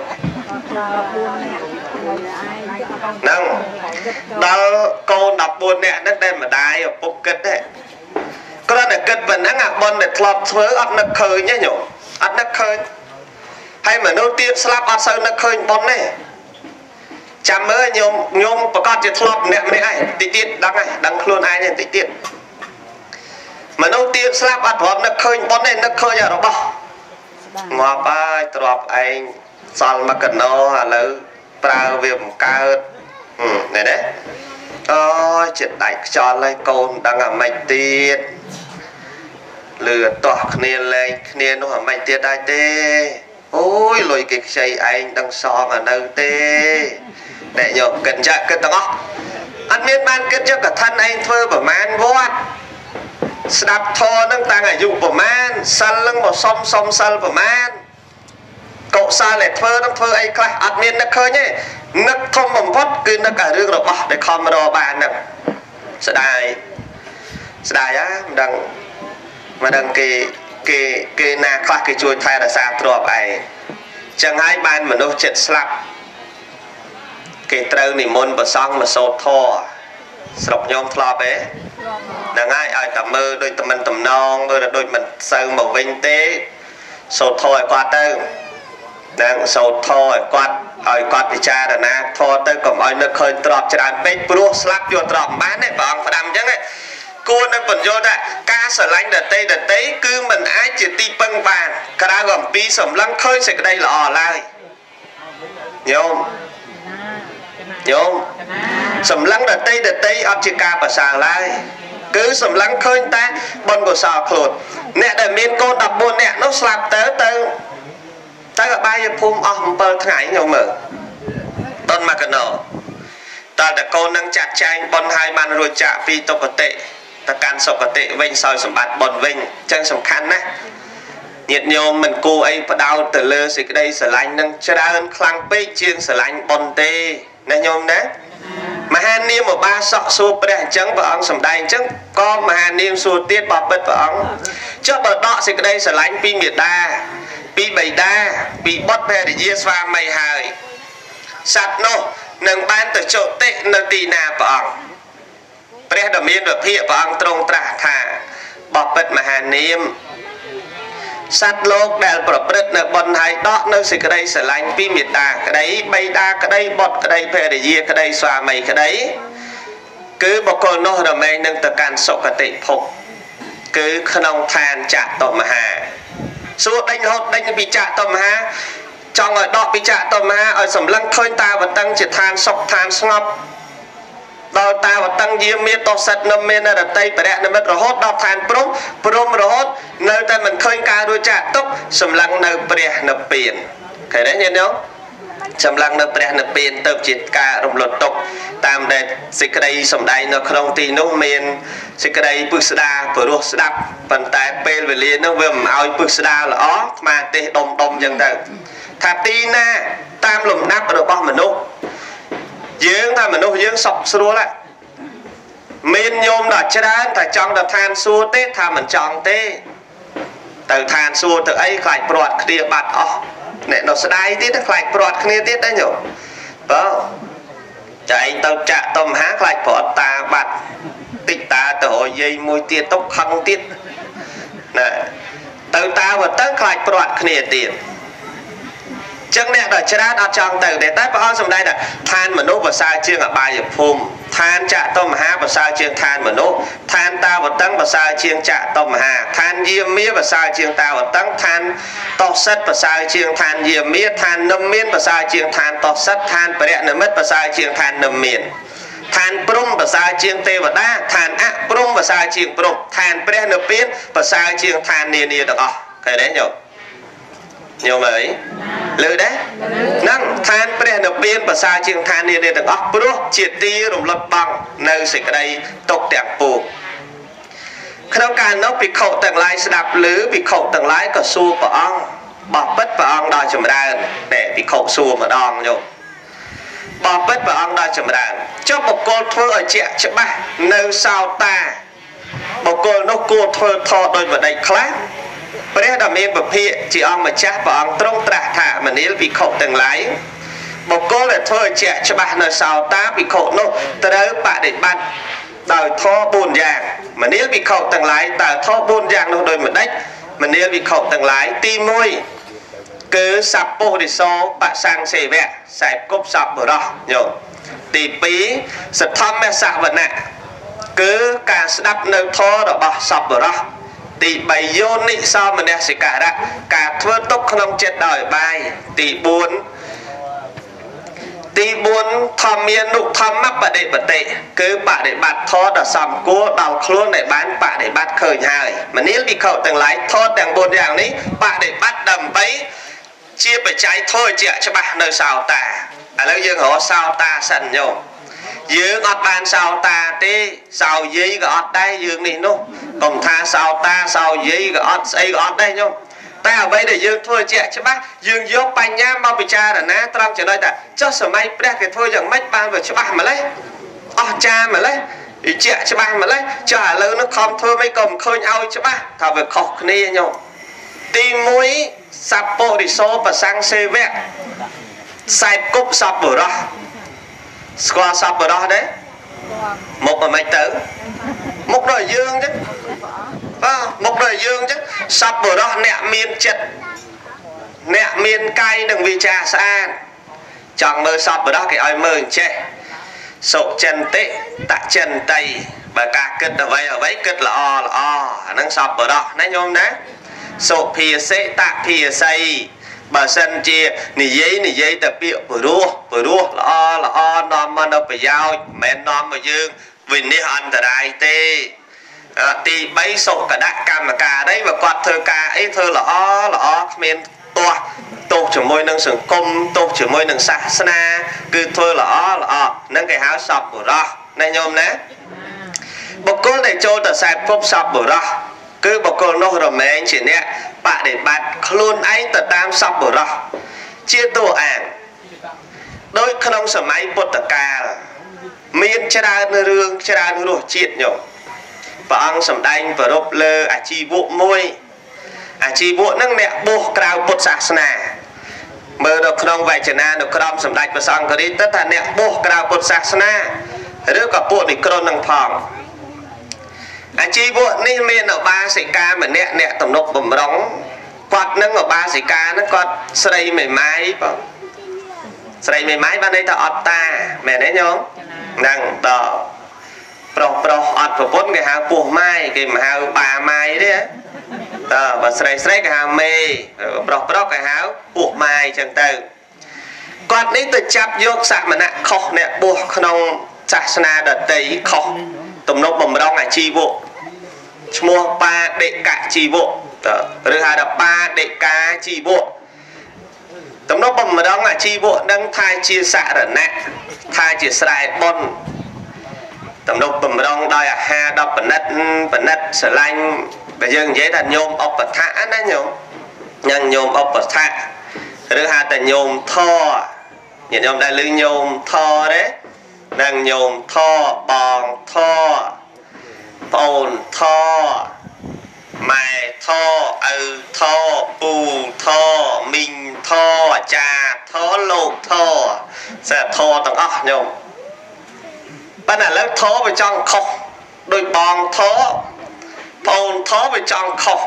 ហ្នឹងដល់កូន14នាក់ហ្នឹងដែលម្ដាយឪពុកគិតទេ គ្រាន់តែគិតប៉ុណ្ណឹងអាប៉ុនដែលធ្លាប់ធ្វើអត់នឹកឃើញទេញោមអត់នឹកឃើញហើយមនុស្សទៀតស្លាប់អត់សូវនឹកឃើញប៉ុនទេចាំមើលញោមញោមប្រកាសជាធ្លាប់ម្នាក់ម្នាក់ឯងតិចទៀតដឹងហើយដឹងខ្លួនឯងទេតិចទៀតមនុស្សទៀតស្លាប់អត់ព្រមនឹកឃើញប៉ុនទេនឹកឃើញរបស់ងាប់ហើយទ្របឯងសល់មកកណោឥឡូវប្រើវាបង្កើតណែណា អូចិត្តដៃខ្យល់ហើយកូនដឹងអាម៉េចទៀតលឺតោះគ្នាលែងគ្នានោះអាម៉េចទៀតដែរទេអូយលុយគេខ្ចីឯងដឹងសងអានៅទេអ្នកយកគិតចាក់គិតទាំងអស់អត់មានបានគិតចុះកថាឯងធ្វើប្រមាណវត្តស្ដាប់ធរនឹងតាំងអាយុប្រមាណសិលនឹងមកសុំសុំសិលប្រមាណកុសលដែលធ្វើនឹងធ្វើអីខ្លះអត់មាននឹកឃើញទេ នឹកធំបំផុតគឺនឹកអារឿងរបស់ដែលខំរកបានហ្នឹងស្ដាយស្ដាយហ៎មិនដឹងមិនដឹងគេគេគេណាខ្លះគេជួយថែរក្សាទ្រព្យឯងចឹងហើយបានមនុស្សចិត្តស្លាប់គេត្រូវនិមន្តប្រសង់មកសូត្រធម៌ស្រុកញោមធ្លាប់ទេហ្នឹងហើយឲ្យតែមើលដូចតែមិនតំណងឬដូចមិនសូវមកវិញទេសូត្រធម៌ឲ្យគាត់ទៅ នឹងសូត្រធម៌ឲ្យគាត់ឲ្យគាត់ពិចារណាធម៌ទៅកុំឲ្យនឹកឃើញទ្រពច្រើនពេកព្រោះស្លាប់យកទ្រពមិនបានទេព្រះអង្គផ្ដាំអញ្ចឹងទេគួរនឹងបញ្យល់ថាការស្រឡាញ់ដតីដតីគឺមិនអាចជាទីពឹងបានក្រៅអំពីសម្លឹងឃើញសេចក្តីល្អឡើយញោមញោមសម្លឹងដតីដតីអត់ជាការប្រសើរឡើយគឺសម្លឹងឃើញតែបុណ្យកុសលខ្លួនអ្នកដែលមានកូន14នាក់នោះស្លាប់ទៅទៅ ទៅអបាយភូមិអស់7ថ្ងៃញោមមើលតនមកកណោតើតកូននឹងចាត់ចែងបុណ្យឲ្យបានរួចចាក់ពីទុគតិទៅកាន់សុគតិវិញសោយសម្បត្តិបុណ្យវិញអញ្ចឹងសំខាន់ណាស់ញាតិញោមមិនគួរអីបដោតទៅលើសេចក្តីស្រឡាញ់នឹងច្រើនខ្លាំងពេកជាងស្រឡាញ់បុណ្យទេណាញោមណាមហានាមឧបាសកសួរព្រះអញ្ចឹងព្រះអង្គសម្ដែងអញ្ចឹងក៏មហានាមសួរទៀតបបិទ្ធព្រះអង្គចុះបើដកសេចក្តីស្រឡាញ់ពីមេដា ពីបិតាពីបុត្រភរិយាស្វាមីហើយសត្វនោះនឹងបានទៅចុតិនៅទីណាព្រះអង្គព្រះដ៏មានវិភាកព្រះអង្គទ្រង់ត្រាស់ថាបបិទ្ធមហានាមសត្វលោកដែលប្រព្រឹត្តនៅបុណ្យហើយដកនៅសេចក្តីស្រឡាញ់ពីមេត្តាក្តីបៃតាក្តីបុត្រក្តីភរិយាក្តីស្វាមីក្តីគឺបុគ្គលនោះរមែងនឹងទៅកាន់សុគតិភពគឺក្នុងឋានចតុមហា សួរដេញរហូតដេញពីចតុមហាចង់ឲ្យដកពីចតុមហាឲ្យសម្លឹងឃើញតាវតឹងជាឋានសុខឋានស្ងប់ដល់តាវតឹងយាមានតសិតនមានរតីបរៈនិមិត្តរហូតដល់ឋានព្រំព្រំរហូតនៅតែមិនឃើញការរួចចាក់ទុកសម្លឹងនៅព្រះនិព្វានឃើញទេញាតិញោម ចម្លងនៅព្រះនិព្វានទៅជាការរំលត់ទុកតាមដែលសេចក្តីសម្ដែងនៅក្នុងទីនោះមានសេចក្តីពឹស្ដាព្រោះស្ដាប់ប៉ុន្តែពេលវេលានោះវាមិនឲ្យពឹស្ដាល្អស្មាទេសដុំដុំអញ្ចឹងទៅថាទីណាតាមលំដាប់របស់មនុស្សយើងថាមនុស្សយើងសក់ស្រួលមានញោមដល់ច្រើនតែចង់ទៅឋានសួគ៌ទេថាមិនចង់ទេទៅឋានសួគ៌ទៅអីខ្លាចព្រាត់គ្នាបាត់អស់ អ្នកនៅស្ដាយទៀតខ្លាចព្រាត់គ្នាទៀតដែរញោមបើចែងទៅចាក់ទៅមហាខ្លាចព្រាត់តាបាត់តិចតាទៅរយាយមួយទៀតទៅខឹងទៀតណាទៅតាវទៅខ្លាចព្រាត់គ្នាទៀត ចឹងអ្នកដ៏ច្រើនអត់ចង់ទៅទេតែព្រះអង្គសម្ដែងថាឋានមនុស្សប្រសើរជាងអបាយភូមិឋានចតុមហាប្រសើរជាងឋានមនុស្សឋានតាវតឹងប្រសើរជាងចតុមហាឋានយាមាប្រសើរជាងតាវតឹងឋានតោសិតប្រសើរជាងឋានយាមាឋាននឹមមានប្រសើរជាងឋានតោសិតឋានបរិនិមិត្តប្រសើរជាងឋាននឹមមានឋានព្រំប្រសើរជាងទេវតាឋានអព្រំប្រសើរជាងព្រំឋានព្រះនិព្វានប្រសើរជាងឋាននានាទាំងអស់ឃើញទេញោម ញោមអើយលើដែរហ្នឹងឋានព្រះនិព្វានប្រសើរជាងឋាននានាទាំងអស់ព្រោះជាទីរំលត់បងនៅសេចក្តីទុកទាំងពួងក្នុងការនោះភិក្ខុទាំងឡាយស្ដាប់ឮភិក្ខុទាំងឡាយក៏សួរព្រះអង្គបបិទ្ធព្រះអង្គដល់ចម្រើនតែភិក្ខុសួរម្ដងញោមបបិទ្ធព្រះអង្គដល់ចម្រើនចុះបុគ្គលធ្វើឲ្យជាក់ច្បាស់នៅសោតាបុគ្គលនោះគួរធ្វើថតដោយបដិខ្លះ ព្រះដ៏មានពភាកជាអង្គម្ចាស់ព្រះអង្គទ្រង់ត្រាស់ថាមនាលភិក្ខុទាំងឡាយបុគ្គលដែលធ្វើឲ្យជាក់ច្បាស់នៅសោតាភិក្ខុនោះត្រូវបដិបត្តិដោយធម៌4យ៉ាងមនាលភិក្ខុទាំងឡាយតើធម៌4យ៉ាងនោះដោយម្ដេចមនាលភិក្ខុទាំងឡាយទី1គឺសัพពុរិសោបសង្ឃសេវៈខ្សែគប់សពបរោះញោមទី2សទ្ធម្មសវណៈគឺការស្ដាប់នៅធម៌របស់សពបរោះ ទី3យោនិសោមនសិការៈការធ្វើទុកក្នុងចិត្តដោយបាយទី4ទី4ធម្មានុធម្មបដិបតិគឺបដិបត្តិធម៌ដ៏សំគួរដល់ខ្លួនដែលបានបដិបត្តិឃើញហើយមនាលវិខទាំងឡាយធម៌ទាំង4យ៉ាងនេះបដិបត្តិដើម្បីជាបច្ច័យធម៌ជាច្បាស់នៅសោតាឥឡូវយើងរកសោតាសិនញោម យើងអត់បានសោតាទេសោយាយក៏អត់ដែរយើងនេះនោះកុំថាសោតាសោយាយក៏អត់ស្អីក៏អត់ដែរញោមតែអ្វីដែលយើងធ្វើជាក់ច្បាស់យើងយកបញ្ញាមកពិចារណាត្រង់ចំណុចថាចុះសម័យព្រះគេធ្វើយ៉ាងម៉េចបានវាច្បាស់ម្លេះអស់ចាម្លេះជាក់ច្បាស់ម្លេះចុះឥឡូវនោះខំធ្វើមិនក៏មិនឃើញឲ្យច្បាស់ថាវាខុសគ្នាញោមទី1សัพពុរិសោប្រសង្ឃសេវៈខ្សែគប់សពបុរោះ ស្គាល់សពបុរសទេមុខមិនទៅមុខដល់យើងអញ្ចឹងបាទមុខដល់យើងអញ្ចឹងសពបុរសអ្នកមានចិត្តអ្នកមានកាយនិងវាចាស្អាតចង់មើលសពបុរសគេឲ្យមើលអញ្ចេះសុចិន្តិតចិន្តិបើការគិតអ្វីអ្វីគិតល្អល្អអាហ្នឹងសពបុរសណាញោមណាសុភាសិតភាស័យ បើសិនជានិយាយនិយាយតែពាក្យព្រោះព្រោះល្អល្អនាំមកនៅប្រយោជន៍មិនមែននាំមកយើងវិនិច្ឆ័យអន្តរាយទេទី3សុខកដកម្មការ đây បើគាត់ធ្វើការអីធ្វើល្អល្អគ្មានទាស់ទោសជាមួយនឹងសង្គមទោសជាមួយនឹងសាសនា គឺធ្វើល្អល្អនឹងគេហៅសពបុរសណាញោមណាបុគ្គលដែលចូលទៅខ្សែភពសពបុរស គឺបុគ្គលនោះរមែងជាអ្នកបដិបត្តិខ្លួនឯងទៅតាមសពបុរសជាតួអាងដោយក្នុងសម័យពុទ្ធកាលមានច្រើនរឿងច្រើនរសជាតិញោមព្រះអង្គសម្ដែងប្រពលើអាជីវកមួយអាជីវកហ្នឹងអ្នកបោះក្រៅពុទ្ធសាសនាមើលនៅក្នុងវចនានៅក្រមសម្ដេចព្រះសង្ឃរាជទៅថាអ្នកបោះក្រៅពុទ្ធសាសនាឬក៏ពួកនិក្រនឹងផង អាជីវកនេះមានឧបាសិកាម្នាក់អ្នកទំនុកបំរុងគាត់នឹងឧបាសិកាហ្នឹងគាត់ស្រីមេម៉ាយបងស្រីមេម៉ាយបានន័យថាអត់តាមែនទេញោមហ្នឹងតប្រុសប្រុសអត់ប្រពន្ធគេហៅពោះម៉ាយគេមិនហៅបាម៉ាយទេតើបើស្រីស្រីគេហៅមេប្រុសប្រុសគេហៅពោះម៉ាយចឹងទៅគាត់នេះទៅចាប់យកសមណៈខុសអ្នកបួសក្នុងសាសនាដតីខុស ទំនុកបំរុងអាជីវកឈ្មោះបាដេកជីវកឬហៅថាបាដេកាជីវកទំនុកបំរុងអាជីវៈនឹងថាជាសរណៈថាជាស្រែបុណ្យទំនុកបំរុងដោយអាហារដល់បណិតបណិតស្រឡាញ់បើយើងនិយាយថាញោមឧបថៈណាញោមញ៉ាំញោមឧបថៈឬហៅតែញោមធញាតិញោមដែលឮញោមធទេ នឹងញោមធបងធប្អូនធម៉ែថឪថពូថមីងថអាចារ្យថលោកថសេះថទាំងអស់ញោមប៉ុន្តែឥឡូវថវាចង់ខុសដោយបងថបងថវាចង់ខុស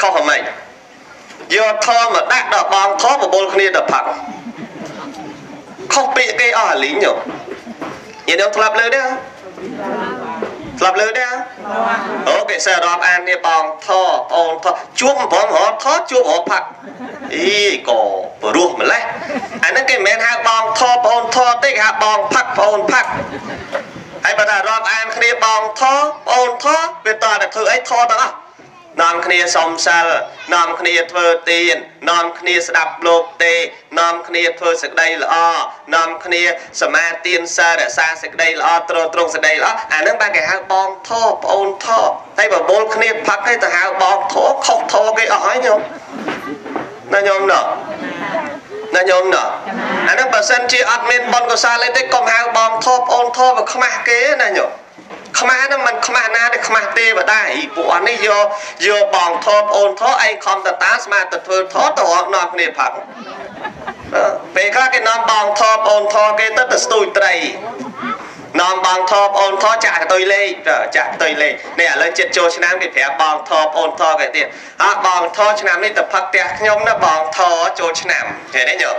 ខុសហ្មងយកថមកដាក់ដល់បងថបបួលគ្នាទៅផឹកខុសពាក្យគេអស់អាលីង ញោមញ៉ាំធ្លាប់លើទេធ្លាប់លើទេអូគេសើរាប់អាននេះបងថបងថជួបបងរត់ថជួបរត់ផាក់អីក៏ព្រោះម្លេះអាហ្នឹងគេមិនមែនហៅបងថបងថទេគេហៅបងផាក់បងផាក់ហើយបើថារាប់អានគ្នាបងថបងថវាតតែធ្វើអីថទាំងអស់ នាំគ្នាសំសិលនាំគ្នាធ្វើទាននាំគ្នាស្ដាប់លោកទេនាំគ្នាធ្វើសេចក្តីល្អនាំគ្នាសមាទានសិលរក្សាសេចក្តីល្អត្រត្រង់សេចក្តីល្អអានឹងបានគេហៅបងធប្អូនធតែបបូលគ្នាផឹកឲ្យទៅហៅបងធខុសធគេអស់ហើយញោមណាញោមណោះណាញោមណោះអានឹងបើសិនជាអត់មានបុណ្យកុសលអីទេកុំហៅបងធប្អូនធបើខ្មាស់គេណាញោម ខ្មាស់ហ្នឹងมันខ្មាស់ណាទេខ្មាស់ទេវតាអីពួកអស់នេះយកយកបងធោប្អូនធោឯងខំតតាស្មាទៅធ្វើធោទៅអត់នាំគ្នាផឹកពេលខ្លះគេនាំបងធោប្អូនធោគេទៅទៅស្ទួយត្រីនាំបងធបអូនធចាក់កតុយលេខចាក់កតុយលេខនេះឥឡូវចិត្តចូលឆ្នាំគេប្រាប់បងធបអូនធគេទៀតអើបងធឆ្នាំនេះទៅផឹកផ្ទះខ្ញុំណាបងធចូលឆ្នាំឃើញទេញោ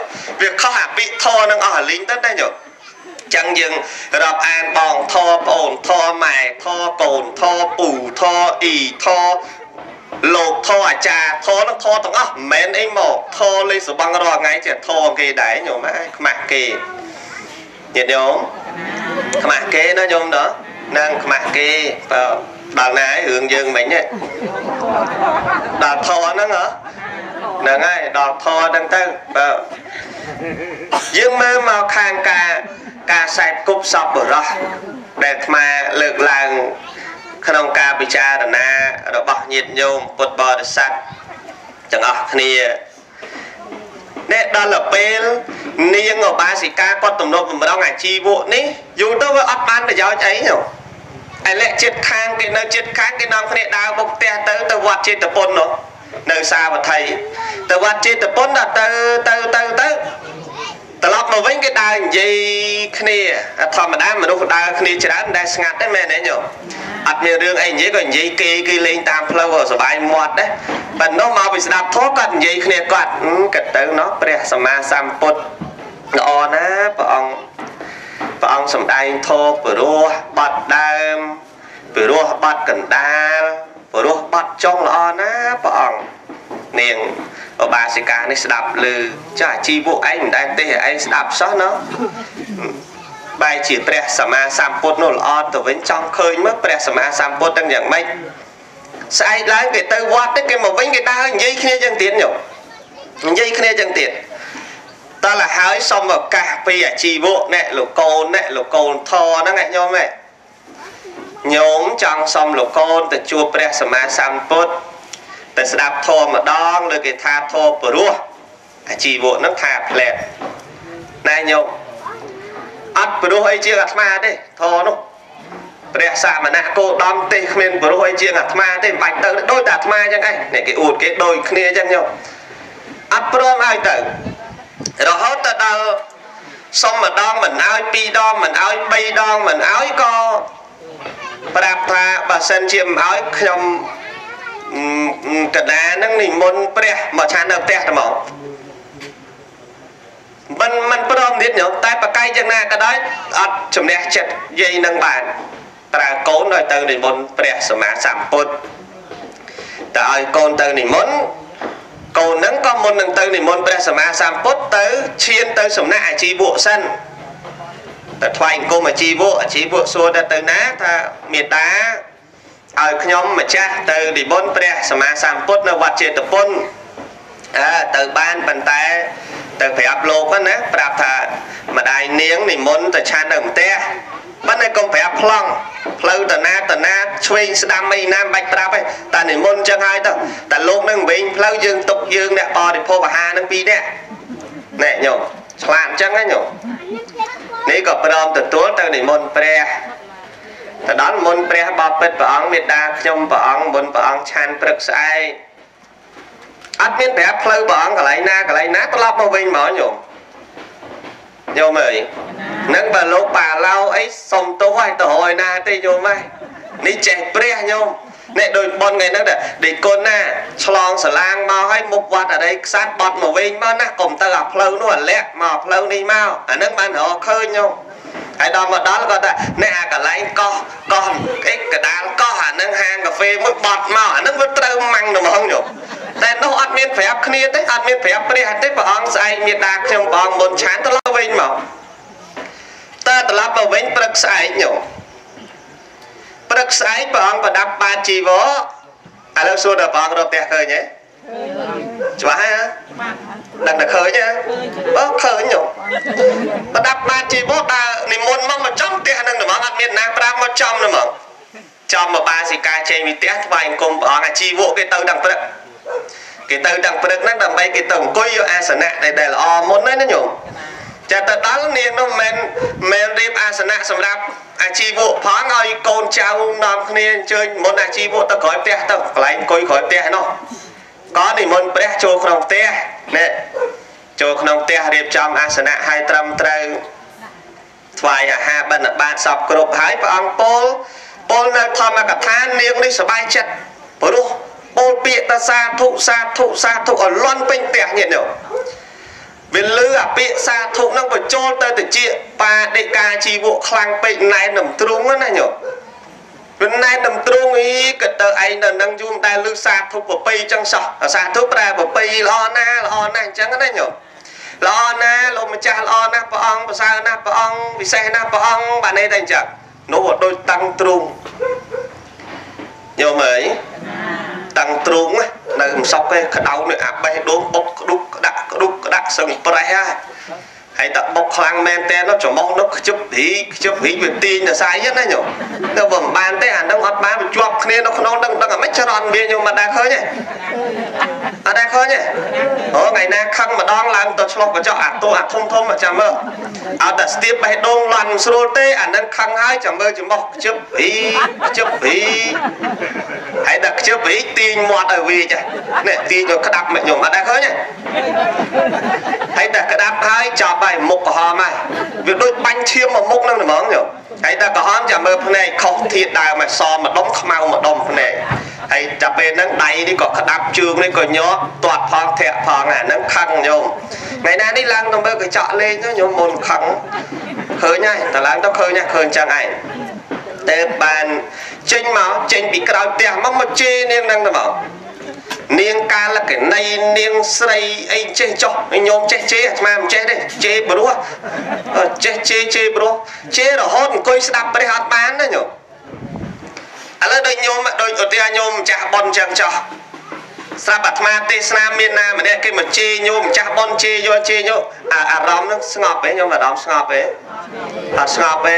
វាខុសអាពីធនឹងអស់អាលីងទៅតែញោ ចឹងយើងរាប់អានបងធប្អូនធម៉ែធកូនធពូធអ៊ីធលោកធអាចារ្យធនឹងធទាំងអស់មិនមែនអីមកធលេសបងរាល់ថ្ងៃចេះធគេដែរញោមអើខ្មាស់គេញាតិញោមខ្មាស់គេណាញោមដល់នឹងខ្មាស់គេបើ ដល់ណារឿងយើងមិញហ្នឹងដល់ធហ្នឹងហ៎ហ្នឹងហើយដល់ធហ្នឹងទៅបើយើងមើលមកខាងការការសែបគប់សពបរោះដែលអាត្មាលើកឡើងក្នុងការពិចារណារបស់ញាតិញោមពុទ្ធបរិស័ទទាំងអស់គ្នានេះដល់ទៅពេលនាងឧបាសិកាគាត់ទំនប់បំរុងអាជីវៈនេះយូរទៅវាអត់បានប្រយោជន៍អីទេ ឯលក្ខចិត្តខាងគេនៅចិត្តខាងគេនាំគ្នាដើរបុកផ្ទះទៅទៅវត្តចេតពុននោះនៅសាវត្ថីទៅវត្តចេតពុនដល់ទៅទៅទៅទៅត្រឡប់មកវិញគេដើរនិយាយគ្នាធម្មតាមនុស្សដើរគ្នាច្រើនមិនដែលស្ងាត់ទេមែនទេញោមអត់មានរឿងអីនិយាយក៏និយាយគេគេលេងតាមផ្លូវក៏សុបាយមាត់ដែរបើនោះមកពីស្ដាប់ធម៌គាត់និយាយគ្នាគាត់គាត់ទៅនោះព្រះសម្មាសម្ពុទ្ធល្អណាព្រះអង្គ ព្រះអង្គសំដែងធម៌ពរោះបាត់ដើមពរោះបាត់កណ្ដាលពរោះបាត់ចុងល្អណាព្រះអង្គនាងឧបាសិកានេះស្ដាប់ឮចាជីវៈឯងមិនដែលទេសឯងស្ដាប់សោះណាបែរជាព្រះសម្មាសម្ពុទ្ធនោះល្អទៅវិញចង់ឃើញមើលព្រះសម្មាសម្ពុទ្ធទាំងយ៉ាងម៉េចស្អែកឡើងគេទៅវត្តទៅគេមកវិញគេដើរនិយាយគ្នាចឹងទៀតញោមនិយាយគ្នាចឹងទៀត តើលហើយសុំឱកាសពីអាជីវៈអ្នកលោកកូនអ្នកលោកកូនធហ្នឹងឯងញោមឯងញោមចង់សុំលោកកូនទៅជួបព្រះសម្មាសម្ពុទ្ធតែស្ដាប់ធម៌ម្ដងលើគេថាធម៌ព្រោះអាជីវៈហ្នឹងថាផ្លែកណែញោមអត់ព្រោះអីជាងអាត្មាទេធម៌នោះព្រះសមណៈគោដំទេគ្មានព្រោះអីជាងអាត្មាទេមិនបាច់ទៅដូចតែអាត្មាអញ្ចឹងឯងនេះគេអួតគេដូចគ្នាអញ្ចឹងញោមអត់ព្រមឲ្យទៅ រហូតទៅដល់សុំម្ដងមិនឲ្យពីរដងមិនឲ្យបីដងមិនឲ្យក៏ប្រាប់ថាបើសិនជាមិនឲ្យខ្ញុំកដាហ្នឹងនិមន្តព្រះមកឆាននៅផ្ទះតែមកមិនមិនព្រមទៀតញោមតែបកាយយ៉ាងណាក៏ដោយអត់ជំនះចិត្តយាយនឹងបានប្រើកូនឲ្យទៅនិមន្តព្រះសម្មាសម្ពុទ្ធតែឲ្យកូនទៅនិមន្ត កូនហ្នឹងក៏មុននឹងទៅនិមន្តព្រះសម្មាសម្ពុទ្ធទៅឈានទៅសំណាក់អាជីវៈសិនតែថ្វាយអង្គមអាជីវៈអាជីវៈសួរទៅទៅណាថាមេត្តាឲ្យខ្ញុំម្ចាស់ទៅនិមន្តព្រះសម្មាសម្ពុទ្ធនៅវត្តចេតពុន អើទៅបានប៉ុន្តែទៅប្រាប់លោកហ្នឹងណាប្រាប់ថាម្ដាយនាងនិមន្តទៅឆាននៅផ្ទះប៉ុន្តែកុំប្រាប់ប្លង់ផ្លូវតាណាតាណាឆ្វេងស្ដាំអីណាមិនបាច់ប្រាប់ទេតែនិមន្តចឹងហើយទៅតែលោកនឹងវិញផ្លូវយើងទុកយើងអ្នកបរិភោគអាហារនឹងពីរនាក់ណែញោមឆ្លាតអញ្ចឹងណាញោមនេះក៏ព្រមទទួលទៅនិមន្តព្រះទៅដល់មុនព្រះបបិទ្ធព្រះអង្គមេត្តាខ្ញុំព្រះអង្គមុនព្រះអង្គឆានព្រឹកស្អែក អត់មានប្រាប់ផ្លូវព្រះអង្គកន្លែងណាកន្លែងណាត្រឡប់មកវិញមកញោមញោមអើយនឹងបើលោកប៉ាឡៅអីសុំទោសឲ្យទៅរយណាទេញោមហ៎នេះចេះព្រះញោមនេះដូចប៉ុនថ្ងៃហ្នឹងដេកគុណណាឆ្លងសាឡាងមកឲ្យមុខវត្តអរិយខ្សាត់បត់មកវិញមកណាកុំទៅអាផ្លូវនោះអាលាក់មកផ្លូវនេះមកអាហ្នឹងបានរកឃើញញោម ហើយដល់មកដល់គាត់ថាអ្នកអាកន្លែងកោះកោះអីកដាលកោះអានឹងហាងកាហ្វេមួយបត់មកអានឹងវាត្រូវម៉ាំងទៅហ្មងញោមតែនោះអត់មានប្រាប់គ្នាទេអត់មានប្រាប់ព្រះទេព្រះអង្គស្អែកមេដាខ្ញុំព្រះអង្គមុនឆានត្រឡប់វិញមកតើត្រឡប់មកវិញព្រឹកស្អែកញោមព្រឹកស្អែកព្រះអង្គប្រដាប់បាតជីវរឥឡូវសួរដល់ព្រះអង្គរកផ្ទះឃើញទេច្បាស់ហ៎ដឹងតែឃើញហ៎បើឃើញញោមប្រដាប់បាត ជីវរដើរនិមន្តមកមកចំផ្ទះហ្នឹងហ្មងអត់មានណាប្រាប់មកចំហ្មងចំមកបាសិកាចេញពីផ្ទះថ្វាយអង្គមព្រះអង្គអាជីវកគេទៅដល់ព្រឹកគេទៅដល់ព្រឹកហ្នឹងដើម្បីគេទៅអង្គុយយកអាសនៈដែលល្អមុនហ្នឹងណាញោមចាទៅដល់នាងនោះមិនមែនរៀបអាសនៈសម្រាប់អាជីវកផងឲ្យកូនចៅនាំគ្នាអញ្ជើញមុនអាជីវកទៅក្រោយផ្ទះទៅកន្លែងអង្គុយក្រោយផ្ទះនោះក៏និមន្តព្រះចូលក្នុងផ្ទះនេះចូលក្នុងផ្ទះរៀបចំអាសនៈឲ្យត្រឹមត្រូវ ថ្វាយអាហារបិណ្ឌបាតសពគ្រប់ហើយព្រះអង្គពោលពោលនៅធម្មកថានាងនេះសบายចិត្តព្រោះពោលពាក្យតសាធុសាធុសាធុឲ្យលន់ពេញផ្ទះញាតិញោមវាលឺអាពាក្យសាធុហ្នឹងបញ្ចូលទៅតិចបាដេកាជីវកខ្លាំងពេកណែននឹងទ្រុងណាញោមវាណែននឹងទ្រុងអីក៏ទៅឯងនៅនឹងយូរដែលលឺសាធុប្របីចឹងសោះសាធុប្រែប្របីល្អណាល្អណាស់អញ្ចឹងណាញោម ល្អណាស់លោកម្ចាស់ល្អណាស់ព្រះអង្គប្រសើរណាស់ព្រះអង្គពិសេសណាស់ព្រះអង្គបានន័យតែអញ្ចឹងនោះដូចតាំងទ្រុងញោមអើយតាំងទ្រូងនៅមិនសុកទេក្តៅនេះអាបេះដូងអុកក្ដុកក្ដាក់ក្ដុកក្ដាក់សឹងប្រេះហើយ ហើយតែបុកខ្លាំងមែនតើនោះច្រមុះនោះខ្ជិបរីខ្ជិបរីវាទាញទៅសាយណាញោមទៅមិនបានទេអានឹងអត់បានជាប់គ្នានៅក្នុងនឹងដឹងអាមិនច្រន់វាញោមមិនដែរឃើញទេអត់ដែរឃើញទេអូថ្ងៃណាខឹងម្ដងឡើងទៅឆ្លុះកញ្ចក់អាទូអាធំធំចាំមើលឲ្យតែស្ទាបបេះដូងលន់ស្រួលទេអានឹងខឹងហើយចាំមើលច្រមុះខ្ជិបរីខ្ជិបរីហើយតែខ្ជិបរីទាញមាត់ឲ្យវាចានេះទាញទៅក្តាប់មកញោមអត់ដែរឃើញទេហើយតែក្តាប់ហើយចាប់ហើយមុខក្រហមហើយវាដូចបាញ់ឈាមមកមុខនឹងហ្មងញោមហើយតែក្រហមចាំមើលភ្នែកខុសធាតដើមឲ្យសម្ដុំខ្មៅម្ដុំភ្នែកហើយចាប់ពេលហ្នឹងដៃនេះក៏ក្តាប់ជើងនេះក៏ញាប់ទាត់ផងធាក់ផងអាហ្នឹងខឹងញោមថ្ងៃណានេះឡើងទៅមើលកញ្ចក់លេងញោមមុនខឹងឃើញហើយតឡើងទៅឃើញហើយឃើញចឹងឯងតែបានចេញមកចេញពីក្រោយផ្ទះមកមកជេរនាងហ្នឹងទៅមក នាងកាលកណីនាងស្រីអីចេះចុះញោមចេះជេរអាត្មាមិនចេះទេជេរព្រោះចេះជេរជេរព្រោះជេររហូតអង្គុយស្ដាប់ព្រះអត់បានណាញោមឥឡូវដូចញោមដូចឧទាហរណ៍ញោមម្ចាស់ប៉ុនចឹងចោះ ស្រាប់អាត្មាទេសនាមានណាម្នាក់គេមកជេរញោមម្ចាស់ប៉ុនជេរយកជេរយកអារម្មណ៍នឹងស្ងប់ទេញោមអារម្មណ៍ស្ងប់ទេអត់ស្ងប់ទេ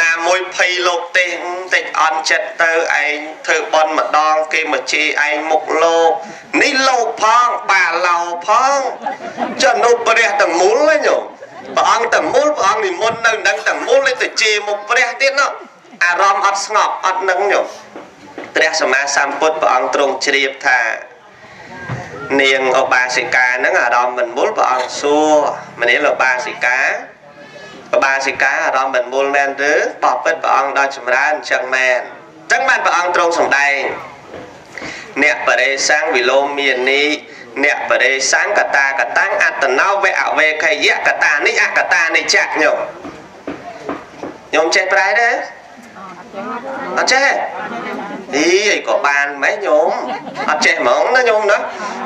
ណាមួយភ័យលោកទេតិចអន់ចិត្តទៅឯងធ្វើបន់ម្ដងគេមកជេរឯងមុខលោកនេះលោកផងបាឡោផងចុះនោះព្រះទាំងមូលហ្នឹងញោមព្រះអង្គទាំងមូលព្រះអង្គនិមន្តនៅនឹងទាំងមូលនេះទៅជេរមុខព្រះទៀតណោះអារម្មណ៍អត់ស្ងប់អត់នឹងញោម ព្រះសម្មាសម្ពុទ្ធព្រះអង្គទ្រង់ជ្រាបថានាងឧបាសិកាហ្នឹងអារម្មណ៍មិនមូលព្រះអង្គសួរម្នាងឧបាសិកាឧបាសិកាអារម្មណ៍មិនមូលមែនទេបបិទ្ធព្រះអង្គដល់ចម្រើនអញ្ចឹងមែនអញ្ចឹងបានព្រះអង្គទ្រង់សម្ដែងអ្នកបរិសੰវិលោមានីអ្នកបរិសੰកតាកតាំងអត្តណោវៈអវេខយៈកតានេះអកតានេះចៈញោមញោមចេះប្រែទេ អត់ចេះអីអីក៏បានម៉េចញោមអត់ចេះហ្មងណាញោមណា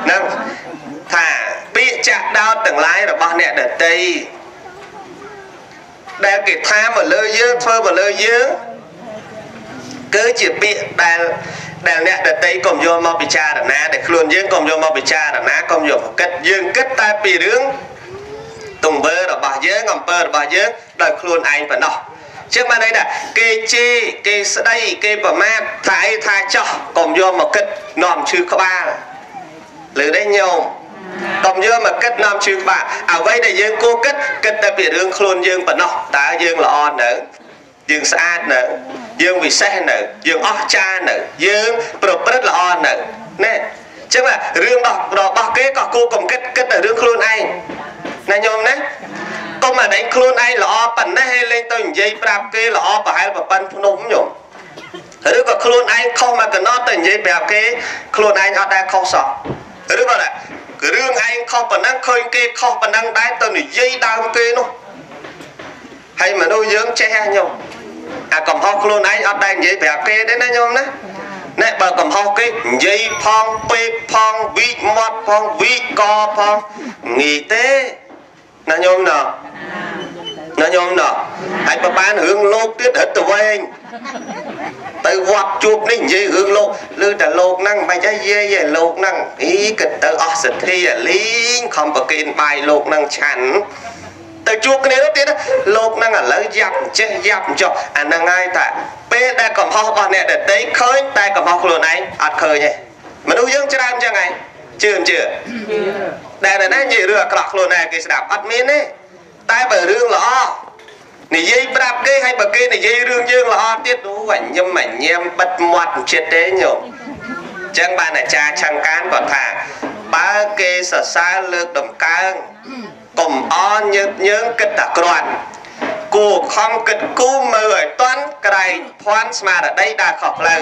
ហ្នឹងថាពាក្យចាក់ដោតទាំងឡាយរបស់អ្នកដតីដែលគេថាមកលើយើងធ្វើមកលើយើងគឺជាពាក្យដែលដែលអ្នកដតីកុំយកមកពិចារណាដែលខ្លួនយើងកុំយកមកពិចារណាកុំយកមកគិតយើងគិតតែពីរឿងទង្វើរបស់យើងអំពើរបស់យើងដោយខ្លួនឯងប៉ុណ្ណោះ ជាងបានន័យថាគេជេរគេស្ដីគេប្រមាថថាអីថាចោះកុំយកមកគិតនាំឈឺក្បាលឬទេញោមកុំយកមកគិតនាំឈឺក្បាលអ្វីដែលយើងគួរគិតគិតតែពីរឿងខ្លួនយើងប៉ុណ្ណោះតើយើងល្អនៅយើងស្អាតនៅយើងវិសេសនៅយើងអស្ចារ្យនៅយើងប្រព្រឹត្តល្អនៅណែចឹងរឿងរបស់គេក៏គួរកុំគិតគិតតែរឿងខ្លួនឯងណាញោមណា កុំអានេះខ្លួនឯងល្អប៉ុណ្ណេះហើយលេងទៅនិយាយប្រាប់គេល្អប្រហែលប្រប៉ិនភ្នំញោមឬក៏ខ្លួនឯងខុសមកកណោទៅនិយាយប្រាប់គេខ្លួនឯងអត់ដែលខុសសោះឬក៏ដែររឿងឯងខុសប៉ុណ្ណឹងឃើញគេខុសប៉ុណ្ណឹងដែរទៅនិយាយដើមគេនោះហើយមនុស្សយើងចេះញោមអាកំហុសខ្លួនឯងអត់ដែលនិយាយប្រាប់គេទេណាញោមណាណែបើកំហុសគេនិយាយផងពេកផងវីកមាត់ផងវីកកផងងាយទេណាញោមណា ណាញោមណាហើយបើបានរឿងលោកទៀតរឹតទៅវែងទៅវត្តជួបនេះនិយាយរឿងលោកឮតែលោកហ្នឹងមិនអីយាយឯលោកហ្នឹងអីគិតទៅអស់សទ្ធាលីងខំប្រគេនបាយលោកហ្នឹងឆាន់ទៅជួបគ្នានោះទៀតលោកហ្នឹងឥឡូវយ៉ាប់ចេះយ៉ាប់ចុះអាហ្នឹងហើយតាពេលដែលកំហុសរបស់អ្នកដតីឃើញតែកំហុសខ្លួនឯងអត់ឃើញទេមនុស្សយើងច្រើនចឹងហើយជឿមិនជឿដែលណានិយាយរឿងអាក្រក់ខ្លួនឯងគេស្ដាប់អត់មានទេ តែបើរឿងល្អនិយាយប្រាប់គេហើយបើគេនិយាយរឿងយើងល្អទៀតអូអញញឹមអញញែមបិទមាត់ចិត្តទេញោមចឹងបានអាចារ្យឆង្កានគាត់ថាបើគេសរសើរលើកដំកើងកុំអន់ញើបយើងគិតតែក្រាន់គួខំគិតគូមើលឲ្យតន់ក្រែងភ័ន្តស្មារតីដើរខុសផ្លូវ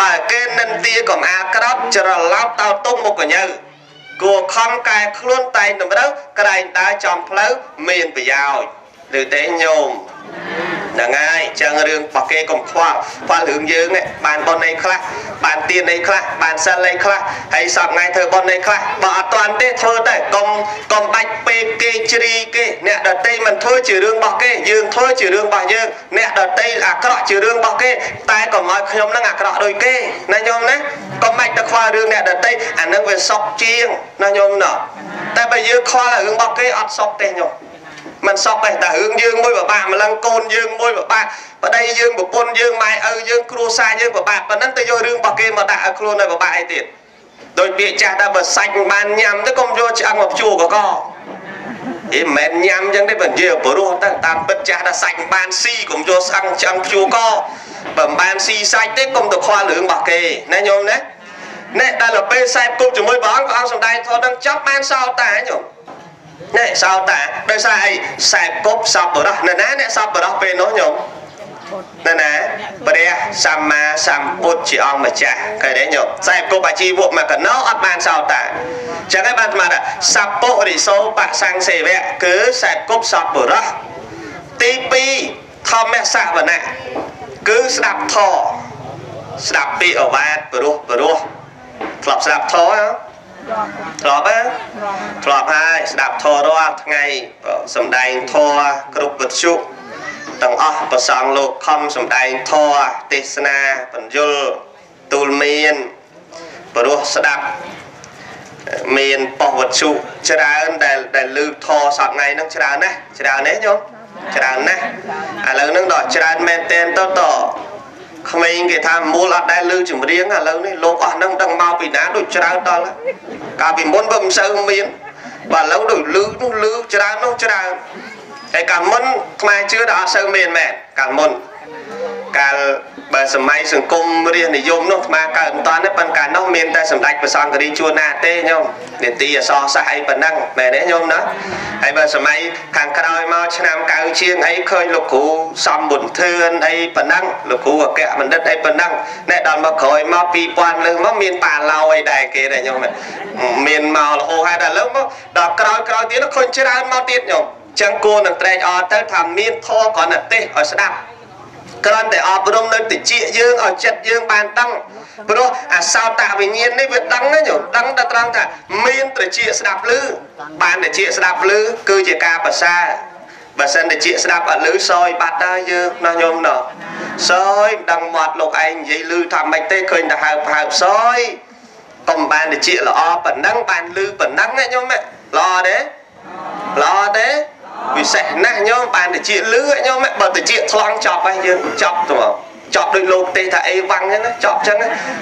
បើគេនិន្ទាកំអាក្រត់ច្រឡោបតោទុំមុខកញើ គួខំកែខ្លួនតែងតម្រូវក្រែងដើរចំផ្លូវមានប្រយោជន៍ឬទេញោម ហ្នឹងហើយចឹងរឿងរបស់គេកុំខ្វល់ខ្វល់រឿងយើងនេះបានប៉ុនអីខ្លះបានទៀនអីខ្លះបានសិលអីខ្លះហើយសពថ្ងៃធ្វើប៉ុនអីខ្លះបើអត់តាន់ទេធ្វើទៅកុំកុំបាច់ពេកគេជ្រីគេអ្នកដតីមិនធ្វើជារឿងរបស់គេយើងធ្វើជារឿងរបស់យើងអ្នកដតីអាក្រក់ជារឿងរបស់គេតែកុំឲ្យខ្ញុំនឹងអាក្រក់ដូចគេណាញោមណាកុំបាច់ទៅខ្វល់រឿងអ្នកដតីអានឹងវាសុកជាងណាញោមណាតែបើយើងខ្វល់រឿងរបស់គេអត់សុកទេញោម មិនសក់ទេតែរឿងយើងមួយពិបាកម្លឹងកូនយើងមួយពិបាកប្តីយើងប្រពន្ធយើងម៉ែឪយើងគ្រួសារយើងពិបាកប៉ុណ្ណឹងទៅយករឿងរបស់គេមកដាក់ឲ្យខ្លួនឲ្យពិបាកអីទៀតដោយពាក្យចាស់ថាបើសាច់មិនបានញ៉ាំទៅកុំយកឆ្អឹងមកភ្ជួរកកអីមិនញ៉ាំអញ្ចឹងទេបើនិយាយព្រោះទៅតាមពិតចាស់ថាសាច់មិនបានស៊ីកុំយកស្អឹងឆ្អឹងភ្ជួរកបើមិនបានស៊ីសាច់ទេកុំទៅខ្វល់រឿងរបស់គេណាញោមណាណែដល់ពេលខ្សែគប់ជាមួយព្រះអង្គព្រះអង្គសំដែងធម៌នឹងចាប់បានសោតាញោម ណែសោតាដោយសារអីខ្សែគប់សពបរោះនៅណាអ្នកសពបរោះពេលនោះញោមនៅណាព្រះសម្មាសម្ពុទ្ធជាអង្គម្ចាស់ឃើញទេញោមខ្សែគប់អាជីវៈមកកណោអត់បានសោតាចឹងហើយបានស្មានថាសពុរិសោបសង្ឃសេវៈគឺខ្សែគប់សពបរោះទី2ធម្មសវណៈគឺស្ដាប់ធម៌ស្ដាប់ពីអវាទព្រោះព្រោះធ្លាប់ស្ដាប់ធម៌ហ៎ ធ្លាប់ទេធ្លាប់ហើយស្ដាប់ធម៌រាល់ថ្ងៃសំដែងធម៌គ្រប់វិទ្យុទាំងអស់ប្រសងលោកខំសំដែងធម៌ទេសនាបញ្យលទូលមានព្រោះស្ដាប់មានប៉ុស្តិ៍វិទ្យុច្រើនដែលដែលលើធរសប្ថ្ងៃហ្នឹងច្រើនណាស់ច្រើនទេញោមច្រើនណាស់ឥឡូវហ្នឹងដល់ច្រើនមែនតែនទៅត ក្មេងគេថាមូលអត់ដែលលើចម្រៀងឥឡូវនេះលោកអស់ហ្នឹងដឹងមកពីណាដូចច្រើនដល់កាលពីមុនវាមិនសូវមានបើឥឡូវដូចលឺនោះលឺច្រើននោះច្រើនហើយកាលមុនខ្មែរជឿថាអត់សូវមានមែនកាលមុន កាលបើសម័យសង្គមរាជនិយមនោះអាកើតមិនតាន់ទេប៉ុន្តែកាលនោះមានតែសម្ដេចព្រះសង្ឃរីជួនណាទេញោមនេតិអសរសាស្ត្រអីប៉ុណ្ណឹងមែនទេញោមណាហើយបើសម័យខាងក្រោយមកឆ្នាំ9ជាងអីឃើញលោកគ្រូសំបុនធឿនអីប៉ុណ្ណឹងលោកគ្រូអគ្គបណ្ឌិតអីប៉ុណ្ណឹងណែដល់មកក្រោយមក2000លើមកមានប៉ាឡោអីដែរគេដែរញោមមានមករហូតហើយដល់លើមកដល់ក្រោយក្រោយទៀតឃើញច្រើនមកទៀតញោមចឹងគួរនឹងត្រេកអរទៅថាមានធម៌គ្រាន់តែទេសឲ្យស្ដាប់ គ្រាន់តែអប់រំនៅតិចយើងឲ្យចិត្តយើងបានដឹងព្រោះអាសោតវិញ្ញាណនេះវាដឹងណាញោមដឹងតែត្រង់ថាមានត្រជាស្ដាប់ឮបានត្រជាស្ដាប់ឮគឺជាការប្រសើរបើសិនតែជាស្ដាប់អត់ឮសយបាត់ហើយយើងណោះញោមណោះសយមិនដឹងមាត់លោកឯងនិយាយឮថាម៉េចទេឃើញតែហើបហើបសយកុំបានតិចល្អប៉ុណ្ណឹងបានឮប៉ុណ្ណឹងណាញោមល្អទេល្អទេ ពិសេសណាស់ញោមបានតិចលឺញោមបើតិចថ្លង់ចប់ហើយយើងចប់ទៅមកចប់ដោយលោកទេថាអីវ៉ាំងហ្នឹងចប់ចឹង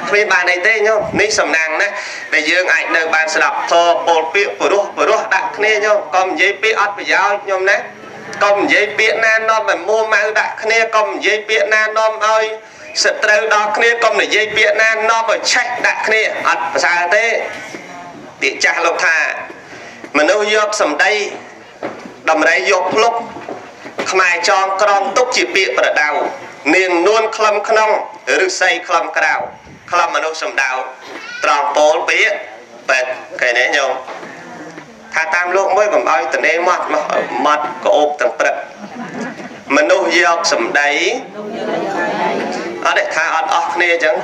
គ្មានបានអីទេញោមនេះសំណាងណាដែលយើងអាចនៅបានស្ដាប់ធម៌ពលពាក្យព្រោះព្រោះដាក់គ្នាញោមកុំនិយាយពាក្យអត់ប្រយោជន៍ញោមណាកុំនិយាយពាក្យណានាំឲ្យមួម៉ៅដាក់គ្នាកុំនិយាយពាក្យណានាំឲ្យសត្រូវដល់គ្នាកុំនិយាយពាក្យណានាំឲ្យឆេះដាក់គ្នាអត់ប្រសើរទេពាក្យចាស់លោកថាមនុស្សយកសម្ដី ដំរីយកភ្លុកខ្មែរចងក្រងទុកជាពាក្យប្រដៅនាងនួនក្លំក្នុងឬស័យក្លំក្រៅក្លំមនុស្សសំដៅត្រង់ពោលពាក្យបែបកែនេះញោមថាតាមលោកមួយបំឲ្យតនេមាត់មាត់ក្អូបទាំងព្រឹកមនុស្សយកសម្ដី អត់ទេថាអត់អស់គ្នាអញ្ចឹង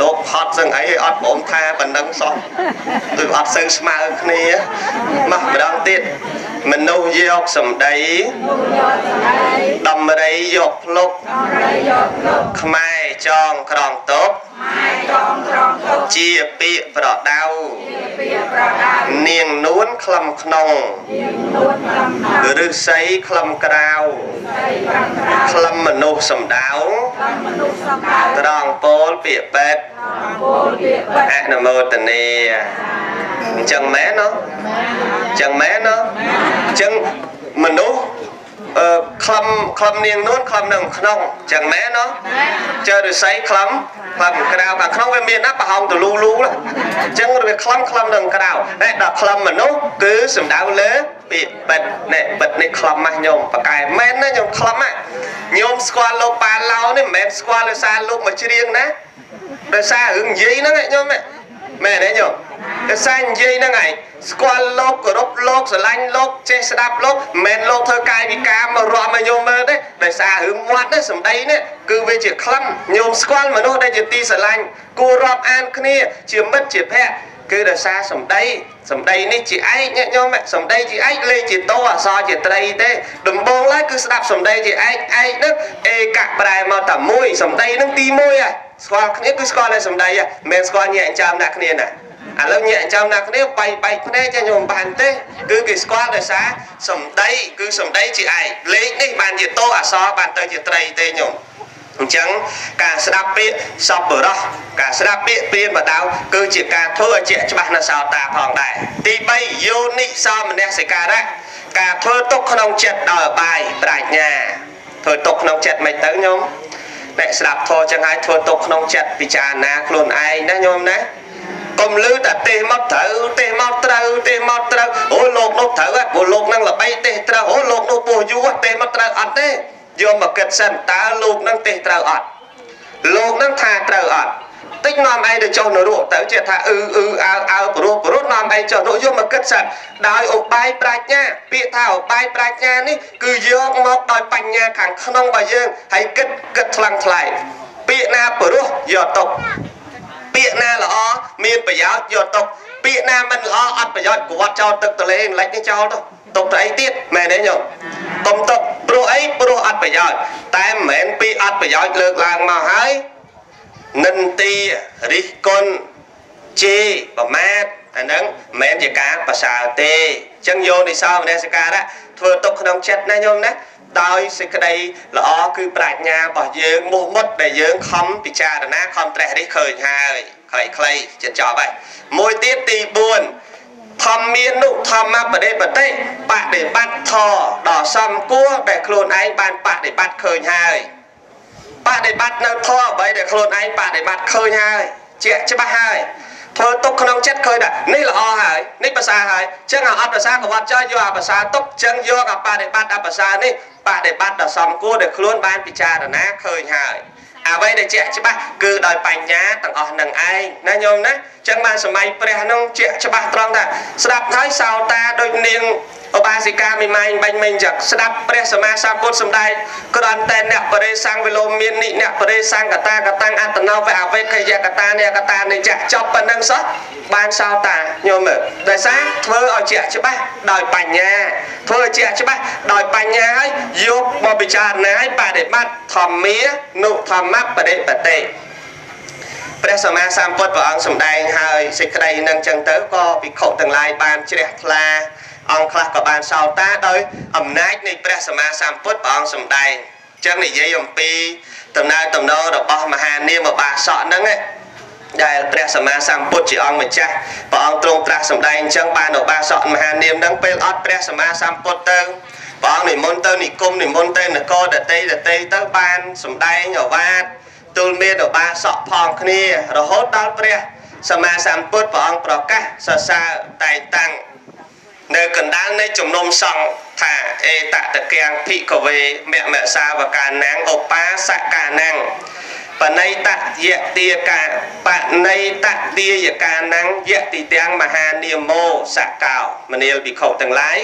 លោកផត់សឹងអីអត់ព្រមថាប៉ុណ្ណឹងសោះគឺអត់សូវស្មើគ្នាមកម្ដងទៀត មនុស្សយកសម្ដីដំរីយកភ្លុកខ្មែរចងក្រងតបជាពាក្យប្រដៅនាងនួនក្លំក្នុងឬស័យក្លំក្រៅក្លំមនុស្សសំដៅត្រង់ពោលពាក្យពេតអនុមោទនាអញ្ចឹងមែនណអញ្ចឹងមែនណអញ្ចឹងមនុស្សអឺក្លំក្លំនាងនួនក្លំនៅក្នុងអញ្ចឹងមែនណចើឫស្សីក្លំក្លំក្រៅខាងក្នុងវាមានណាប្រហោងទលូលូអញ្ចឹងវាក្លំក្លំនៅក្រៅតែដល់ក្លំមនុស្សគឺសំដៅលើពាក្យបិទនេះបិទនេះក្លំមកញោមបកែមែនណាញោមក្លំណាញោមស្គាល់លោកប៉ាឡោនេះមិនមែនស្គាល់ដោយសារលោកមកច្រៀងណាដោយសាររឿងនិយាយហ្នឹងញោម មែនទេញោមតែសានិយាយហ្នឹងឯងស្គាល់លោកគោរពលោកស្រឡាញ់លោកចេះស្ដាប់លោកមិនមែនលោកធ្វើកាយវិការមករំឲ្យញោមមើលទេដោយសាររឿងមាត់នេះសម្ដីនេះគឺវាជាក្លឹមញោមស្គាល់មនុស្សដែលជាទីស្រឡាញ់គួររាប់អានគ្នា ជាមិត្តជាភ័ក្តិ គឺដោយសារសម្ដីសម្ដីនេះជាឯកញាតិញោមសម្ដីជាឯកលេខជាតោអសរជាត្រីទេដំបូងឡើយគឺស្ដាប់សម្ដីជាឯកឯកនឹងអេកៈប្រែមកតែមួយសម្ដីនឹងទី1ហើយស្គាល់គ្នាគឺស្គាល់តែសម្ដីហ្នឹងមិនមែនស្គាល់ញាក់ចាំដាក់គ្នាណាឥឡូវញាក់ចាំដាក់គ្នាបែកបែកភ្នែកចាញោមបានទេគឺគេស្គាល់ដោយសារសម្ដីគឺសម្ដីជាឯកលេខនេះបានជាតោអសរបានទៅជាត្រីទេញោម អញ្ចឹងការស្ដាប់ពាក្យសពបរោះការស្ដាប់ពាក្យព្រានបដៅគឺជាការធ្វើឲ្យជាក់ច្បាស់នៅសោតាផងដែរទី3យោនិសមនសិការៈការធ្វើទុកក្នុងចិត្តដោយអបាយប្រាជ្ញាធ្វើទុកក្នុងចិត្តមិនទៅញោមអ្នកស្ដាប់ធម៌ចឹងហើយធ្វើទុកក្នុងចិត្តពិចារណាខ្លួនឯងណាញោមណាកុំលឺតែទេសមកត្រូវទេសមកត្រូវទេសមកត្រូវអូលោកនោះត្រូវព្រោះលោកនឹងល្បីទេសត្រូវអូលោកនោះពោះយូរទេសមកត្រូវអត់ទេ យកមកគិតសិនតើលោកនឹងទេសត្រូវអត់លោកនឹងថាត្រូវអត់តិចនាំឯងទៅចុះនរកទៅជាថាអឺអឺអើអើព្រោះព្រោះនាំឯងចុះនរកយកមកគិតសិនដោយឧបាយប្រាជ្ញា ពាក្យថាឧបាយប្រាជ្ញានេះគឺយកមកដោយបញ្ញាខាងក្នុងរបស់យើងហើយគិតគិតថ្លឹងថ្លែងពាក្យណាព្រោះយកຕົកពាក្យណាល្អមានប្រយោជន៍យកຕົកពាក្យណាមិនល្អអត់ប្រយោជន៍គាត់ចោលទឹកទលេម្លេចនេះចោលទៅ ຕົកទៅអីទៀតមែនទេញោមកុំຕົកព្រោះអីព្រោះអត់ប្រយោជន៍តែមិនមែនពីអត់ប្រយោជន៍លើកឡើងមកហើយនិន្ទារិះគន់ជេរប្រមាថអាហ្នឹងមិនមែនជាការប្រសើរទេអញ្ចឹងយោនិសោមនសិការៈធ្វើទុកក្នុងចិត្តណាញោមណាដោយសេចក្តីល្អគឺប្រាជ្ញារបស់យើងមុះមុតដែលយើងខំពិចារណាខំត្រេះរិះឃើញហើយខ្លីៗចិត្តចប់ហើយមួយទៀតទី4 ធម្មានុធម្មបដិបតិបដិបត្តិធដល់សំគួរដែលខ្លួនឯងបានបដិបត្តិឃើញហើយបដិបត្តិនៅធម៌អ្វីដែលខ្លួនឯងបដិបត្តិឃើញហើយជាក់ច្បាស់ហើយធ្វើទុកក្នុងចិត្តឃើញថានេះល្អហើយនេះប្រសើរហើយចឹងអាអត់ប្រសើរក៏វត្តចោលយកអាប្រសើរទុកចឹងយកអាបដិបត្តិអាប្រសើរនេះបដិបត្តិដល់សំគួរដែលខ្លួនបានពិចារណាឃើញហើយ អ្វីដែលជាក់ច្បាស់គឺដោយបញ្ញាទាំងអស់នឹងឯងណាញោមណាចឹងបានសម័យព្រះនោះជាក់ច្បាស់ត្រង់ថាស្ដាប់ហើយសោតាដូចនាង ឧបាសិកាមីម៉ៃបាញ់មិញចឹងស្ដាប់ព្រះសម្មាសម្ពុទ្ធសម្ដែងគ្រាន់តែអ្នកបរិសង្ឃវិលោមាននិអ្នកបរិសង្ឃកតាកតាំងអត្តនោវអវេខយកតានិកតានិចចប់ប៉ុណ្្នឹងសោះបានសោតាញោមមើលដោយសារធ្វើឲ្យជាក់ច្បាស់ដោយបញ្ញាធ្វើឲ្យជាក់ច្បាស់ដោយបញ្ញាហើយយកមកពិចារណាឲ្យបដិបត្តិធម្មានុធម្មបដិបតិ ព្រះសម្មាសម្ពុទ្ធព្រះអង្គសម្ដែងហើយសេចក្តីនឹងចឹងទៅក៏ភិក្ខុទាំងឡាយបានជ្រះថ្លាអង្គខ្លះក៏បានសោតាដោយអំណាចនៃព្រះសម្មាសម្ពុទ្ធព្រះអង្គសម្ដែងចឹងនិយាយអំពីដំណើរតំណងរបស់មហានាមបាសកហ្នឹងដែលព្រះសម្មាសម្ពុទ្ធជាអង្គម្ចាស់ព្រះអង្គទ្រង់ត្រាស់សម្ដែងអញ្ចឹងបានឧបាសកមហានាមហ្នឹងពេលអត់ព្រះសម្មាសម្ពុទ្ធទៅព្រះអង្គនិមន្តទៅនិគមនិមន្តទៅនគរដតីដតីទៅបានសម្ដែងអវាទ ទូលមានឧបាសកផងគ្នារហូតដល់ព្រះសម្មាសម្ពុទ្ធព្រះអង្គប្រកាសសរសើរតែងតាំងនៅកណ្ដាលនៃជំនុំសង្ឃថាអេតតកាំងភិក្ខវេមមសាវកាណាំងឧបាសកាណាំងបណៃតយតិកាបណៃតទាយកាណាំងយតិទាំងមហានាមោសកោមនាលភិក្ខុទាំងឡាយ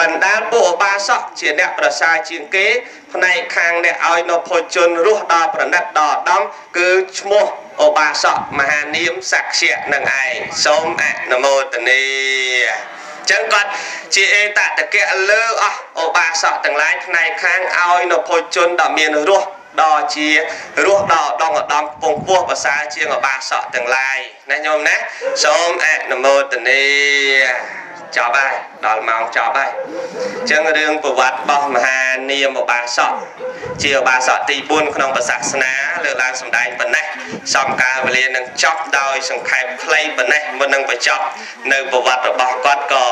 បណ្ដាលពួកឧបាសកជាអ្នកប្រសើរជាងគេផ្នែកខាងអ្នកឲ្យនៅភោជនរស់ដល់ប្រណិតដល់ដំគឺឈ្មោះឧបាសកមហានាមសក្យៈនឹងឯងសូមអនុមោទនាចឹងគាត់ជាអេតតកៈលើអស់ឧបាសកទាំងឡាយផ្នែកខាងឲ្យនៅភោជនដ៏មានរស់ដ៏ជារស់ដល់ដងឧត្តមពងពោះប្រសើរជាងឧបាសកទាំងឡាយណាញោមណាសូមអនុមោទនា ចប់ហើយដល់ម៉ោងចប់ហើយអញ្ចឹងរឿងប្រវត្តិរបស់មហានាមឧបាសកជាឧបាសកទី4ក្នុងសាសនាលើកឡើងសម្ដែងប៉ុណ្ណេះសំការវេលានឹងចប់ដោយសង្ខេបខ្លីប៉ុណ្ណេះមុននឹងបញ្ចប់នៅប្រវត្តិរបស់គាត់ក៏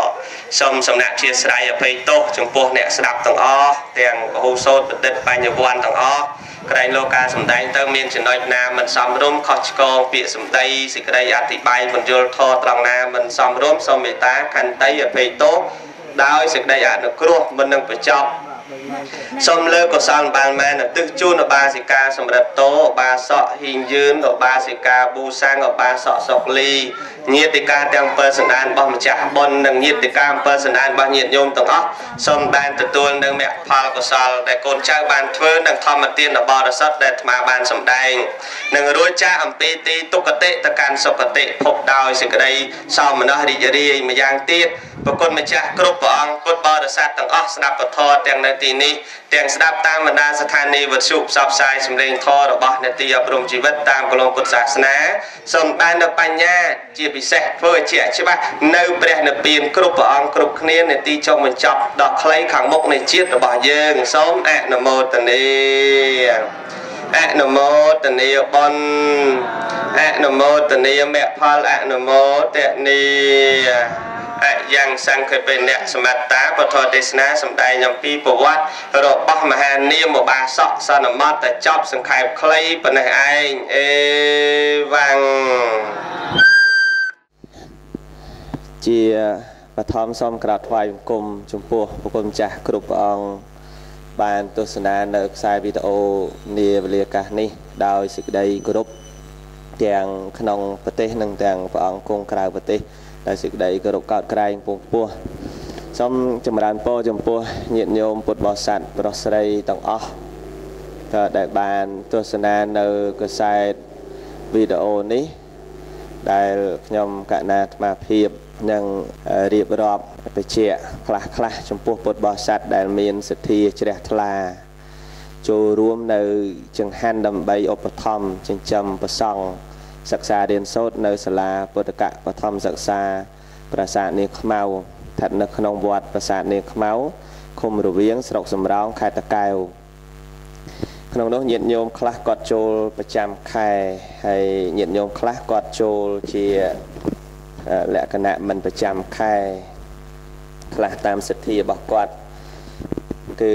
សូមសំណាក់ជាស្រ័យអភ័យទោសចំពោះអ្នកស្ដាប់ទាំងអស់ទាំងពហុសោតបណ្ឌិតបញ្ញវន្តទាំងអស់ក្រែងលោកការសម្ដែងទៅមានចំណុចណាមិនសមរម្យខុសឆ្គងពាក្យសម្ដីសេចក្តីអធិប្បាយបញ្យលធរត្រង់ណាមិនសមរម្យសូមមេត្តាខន្តីអភ័យទោសដោយសេចក្តីអនុគ្រោះមិននឹងបញ្ចប់ សូមលើកកុសលបានមែនទិសជូនឧបាសិកាសម្រិតតោឧបាសកហ៊ីងយឿនឧបាសិកាប៊ូសាំងឧបាសកសុកលីញាតិកាទាំង7សណ្ដានរបស់ម្ចាស់បុណ្យនិងញាតិកា7សណ្ដានរបស់ញាតិញោមទាំងអស់សូមបានទទួលនៅមគ្គផលកុសលដែលកូនចៅបានធ្វើនិងធម្មទានបរិសុទ្ធដែលអាត្មាបានសម្ដែងនិងរួចចាកអំពីទីទុគតិទៅកាន់សុគតិភពដោយសេចក្តីសោមនស្សរីករាយម្យ៉ាងទៀតប្រគុណម្ចាស់គ្រប់ព្រះអង្គពុទ្ធបរិស័ទទាំងអស់ស្ដាប់ពធទាំងនៅទីនេះទាំងស្ដាប់តាមបណ្ដាស្ថានីយ៍វិទ្យុផ្សព្វផ្សាយសម្លេងធម៌របស់នេតិអប់រំជីវិតតាមគោលពុទ្ធសាសនាសូមបាននៅបញ្ញាជាពិសេសធ្វើឲ្យជាច្បាស់នៅព្រះនិព្វានគ្រប់ព្រះអង្គគ្រប់គ្នានេតិចុងបញ្ចប់ដល់ខ្លីខាងមុខនៃជាតិរបស់យើងសូមអនុមោទនាអនុមោទនាបុណ្យអនុមោទនាមគ្គផលអនុមោទនា អយ៉ាងសង្ឃេបេអ្នកសមត្តាពធទេសនាសម្ដែងអំពីប្រវត្តិរបស់មហានាមបាសកសន្មតតែចប់សង្ខេបខ្លីប៉ុណ្ណេះឯងអេវ៉ាំងជាបឋមសូមក្រាបថ្វាយបង្គំចំពោះព្រះគុណម្ចាស់គ្រប់ព្រះអង្គបានទស្សនានៅខ្សែវីដេអូនាវេលាកាសនេះ ដោយសេចក្តីគោរពទាំងក្នុងប្រទេសនិងទាំងព្រះអង្គគង់ក្រៅប្រទេស ដោយសេចក្តីគោរពកោតក្រែងពងពោះសូមចម្រើនពរចំពោះញាតិញោមពុទ្ធបរិស័ទប្រុសស្រីទាំងអស់ក៏ដែលបានទស្សនានៅកសែតវីដេអូនេះ ដែលខ្ញុំកណាអាត្មាភាពនឹងរៀបរាប់បច្ចៈខ្លះខ្លះចំពោះពុទ្ធបរិស័ទដែលមានសទ្ធាជ្រះថ្លា ចូលរួមនៅចង្ហាន់ដើម្បីឧបត្ថម្ភចិញ្ចឹមប្រសង់ សិក្សារៀនសូត្រនៅសាលាពុទ្ធកបឋមសិក្សា ប្រាសាទនាងខ្មៅស្ថិតនៅក្នុងវត្តប្រាសាទនាងខ្មៅឃុំរវៀងស្រុកសំរោងខេត្តតាកែវក្នុងនោះញាតិញោមខ្លះគាត់ចូលប្រចាំខែហើយញាតិញោមខ្លះគាត់ចូលជាលក្ខណៈមិនប្រចាំខែខ្លះតាមសិទ្ធិរបស់គាត់គឺ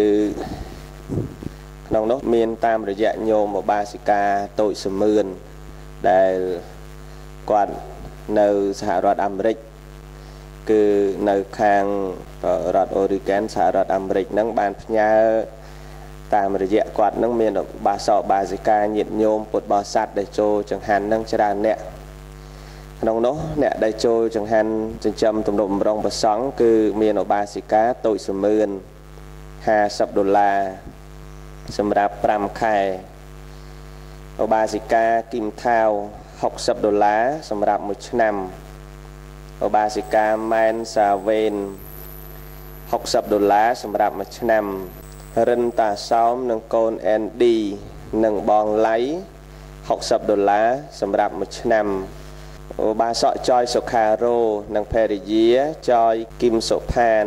ក្នុងនោះមានតាមរយៈញោមឧបាសិកាតូចសមឿន ដែលគាត់នៅសហរដ្ឋអាមេរិកគឺនៅខាងរដ្ឋអូរីហ្គែនសហរដ្ឋអាមេរិកហ្នឹងបានផ្ញើតាមរយៈគាត់នឹងមានបាសកបាសិកាញាតញោមពុទ្ធបរិស័ទដែលចូលចង្ហាន់នឹងច្រើនអ្នកក្នុងនោះអ្នកដែលចូលចង្ហាន់ចិញ្ចឹមទំនុកម្រងប្រសង់គឺមានឧបាសិកាតូចសមឿន50ដុល្លារសម្រាប់5ខែ ឧបាសិកាគីមថាវ60ដុល្លារសម្រាប់1ឆ្នាំឧបាសិកាម៉ែនសាវេន60ដុល្លារសម្រាប់1ឆ្នាំរិនតាសោមនិងកូន ND និងបងឡៃ60ដុល្លារសម្រាប់1ឆ្នាំឧបាសកចយសុខារោនិងភរិយាចយគឹមសុផាន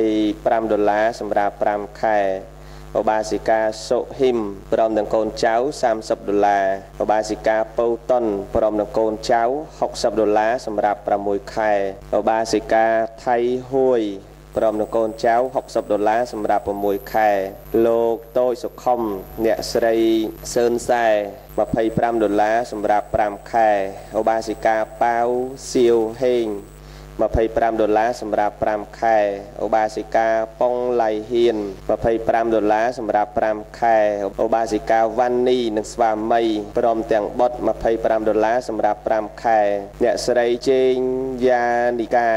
25ដុល្លារសម្រាប់5ខែ ឧបាសិកាសុហ៊ីមព្រមទាំងកូនចៅ30ដុល្លារឧបាសិកាពៅតុនព្រមទាំងកូនចៅ60ដុល្លារសម្រាប់6ខែឧបាសិកាថៃហួយព្រមនឹងកូនចៅ60ដុល្លារសម្រាប់6ខែ លោកតូចសុខុមអ្នកស្រីសឿនសែ25ដុល្លារសម្រាប់5ខែឧបាសិកាប៉ាវសៀវហេង 25ដុល្លារសម្រាប់5ខែឧបាសិកាប៉ុងឡៃហ៊ាន25ដុល្លារសម្រាប់5ខែឧបាសិកាវ៉ាន់នីនិងស្វាមីព្រមទាំងបុត្រ25ដុល្លារសម្រាប់5ខែអ្នកស្រីជេងយ៉ានីកា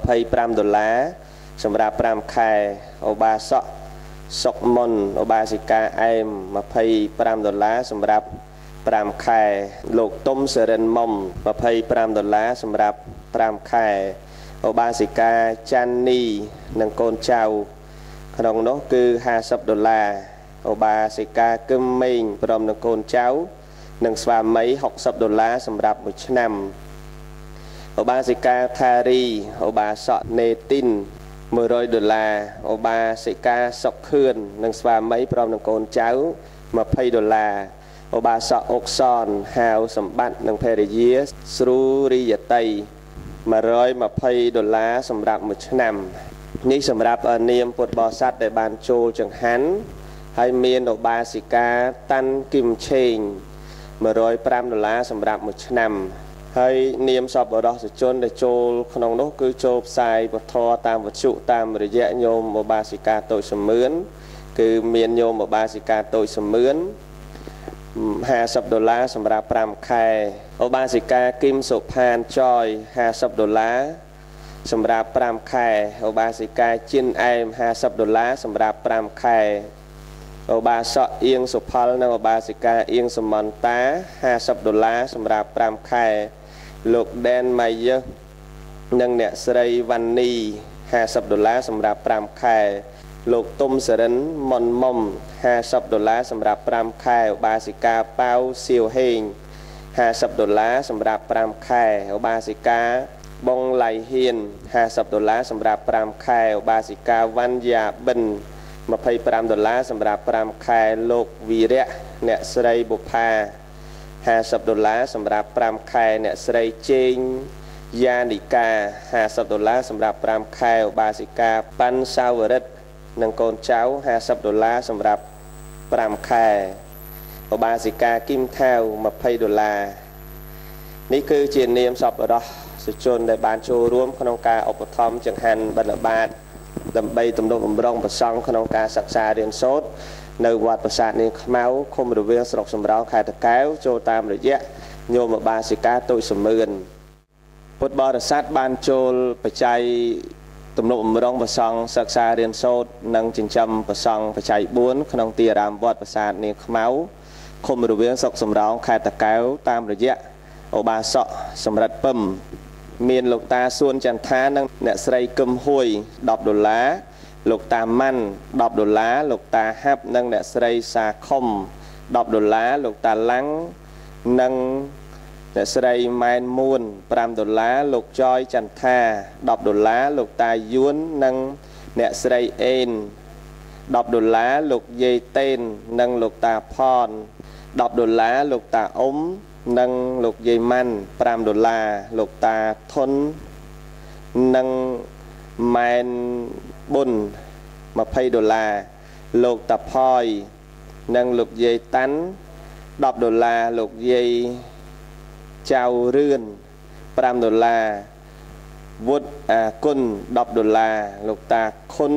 25ដុល្លារសម្រាប់5ខែឧបាសកសុកមុនឧបាសិកាអែម25ដុល្លារសម្រាប់5ខែលោកទុំសរិនមុំ25ដុល្លារសម្រាប់5ខែ ឧបាសិកាចាន់នីនិងកូនចៅក្នុងនោះគឺ50ដុល្លារឧបាសិកាគឹមម៉េងព្រមនឹងកូនចៅនិងស្វាមី60ដុល្លារសម្រាប់មួយឆ្នាំឧបាសិកាថារីឧបាសកនេទីន100ដុល្លារឧបាសិកាសុកខឿននិងស្វាមីព្រមនឹងកូនចៅ20ដុល្លារឧបាសកអុកសនហាវសម្បត្តិនិងភរិយាស្រូរិយតី 120ដុល្លារសម្រាប់មួយឆ្នាំនេះសម្រាប់នាមពុទ្ធបរិស័ទដែលបានចូលចង្ហាន់ហើយមានឧបាសិកាតាន់គឹមឆេង105ដុល្លារសម្រាប់មួយឆ្នាំហើយនាមសពបរោះសជនដែលចូលក្នុងនោះគឺចូលផ្សាយពធតាមវត្ថុតាមរយៈញោមឧបាសិកាតូចសមឿនគឺមានញោមឧបាសិកាតូចសមឿន 50ដុល្លារសម្រាប់5ខែឧបាសិកាគឹមសុផានចយ50ដុល្លារសម្រាប់5ខែឧបាសិកាជិនអែម50ដុល្លារសម្រាប់5ខែឧបាសកអៀងសុផលនិងឧបាសិកាអៀងសមន្តា50ដុល្លារសម្រាប់5ខែលោកដែនម៉ៃយើនិងអ្នកស្រីវ៉ាន់នី50ដុល្លារសម្រាប់5ខែ លោកទុំសរិនមុនមុំ50ដុល្លារសម្រាប់5ខែឧបាសិកាប៉ៅសៀវហេង50ដុល្លារសម្រាប់5ខែឧបាសិកាបងឡៃហ៊ាន50ដុល្លារសម្រាប់5ខែឧបាសិកាវ៉ាន់យ៉ាបិន25ដុល្លារសម្រាប់5ខែលោកវីរៈអ្នកស្រីបុផា50ដុល្លារសម្រាប់5ខែអ្នកស្រីជេងយ៉ានីកា50ដុល្លារសម្រាប់5ខែឧបាសិកាប៉ាន់សាវរិទ្ធ និងកូនចៅ50ដុល្លារសម្រាប់5ខែឧបាសិកាគឹមថាវ20ដុល្លារនេះគឺជានាមសពរោះសុជនដែលបានចូលរួមក្នុងការឧបត្ថម្ភចង្ហាន់បណ្ឌបាតដើម្បីទំនុកបំរុងប្រសង់ក្នុងការសិក្សារៀនសូត្រនៅវត្តប្រាសាទនាងខ្មៅឃុំរវាងស្រុកសំរោងខេត្តតាកែវចូលតាមរយៈញោមបាសិកាទុយសមឿនពុទ្ធបរិស័ទបានចូលបច្ច័យ ទំនុកបំរុងប្រសង់សិក្សារៀនសូត្រនិងចិញ្ចឹមប្រសង់បច្ច័យ4ក្នុងទីអារាមវត្តប្រាសាទនាងខ្មៅឃុំរវាងស្រុកសំរោងខេត្តតាកែវតាមរយៈឧបាសកសម្រិតពឹមមានលោកតាសួនចន្ទថានិងអ្នកស្រីកឹមហួយ10ដុល្លារលោកតាម៉ាន់10ដុល្លារលោកតាហាប់និងអ្នកស្រីសាខុម10ដុល្លារលោកតាឡាំងនិង អ្នកស្រីម៉ែនមួន5ដុល្លារលោកចយចន្ទថា10ដុល្លារលោកតាយួននិងអ្នកស្រីអេន10ដុល្លារលោកយាយតេននិងលោកតាផន10ដុល្លារលោកតាអ៊ុំនិងលោកយាយម៉ាន់5ដុល្លារលោកតាធុននិងម៉ែនប៊ុន20ដុល្លារលោកតាផយនិងលោកយាយតាន់10ដុល្លារលោកយាយ ចៅរឿន5ដុល្លារវុឌ្ឍអាគុណ10ដុល្លារលោកតាខុន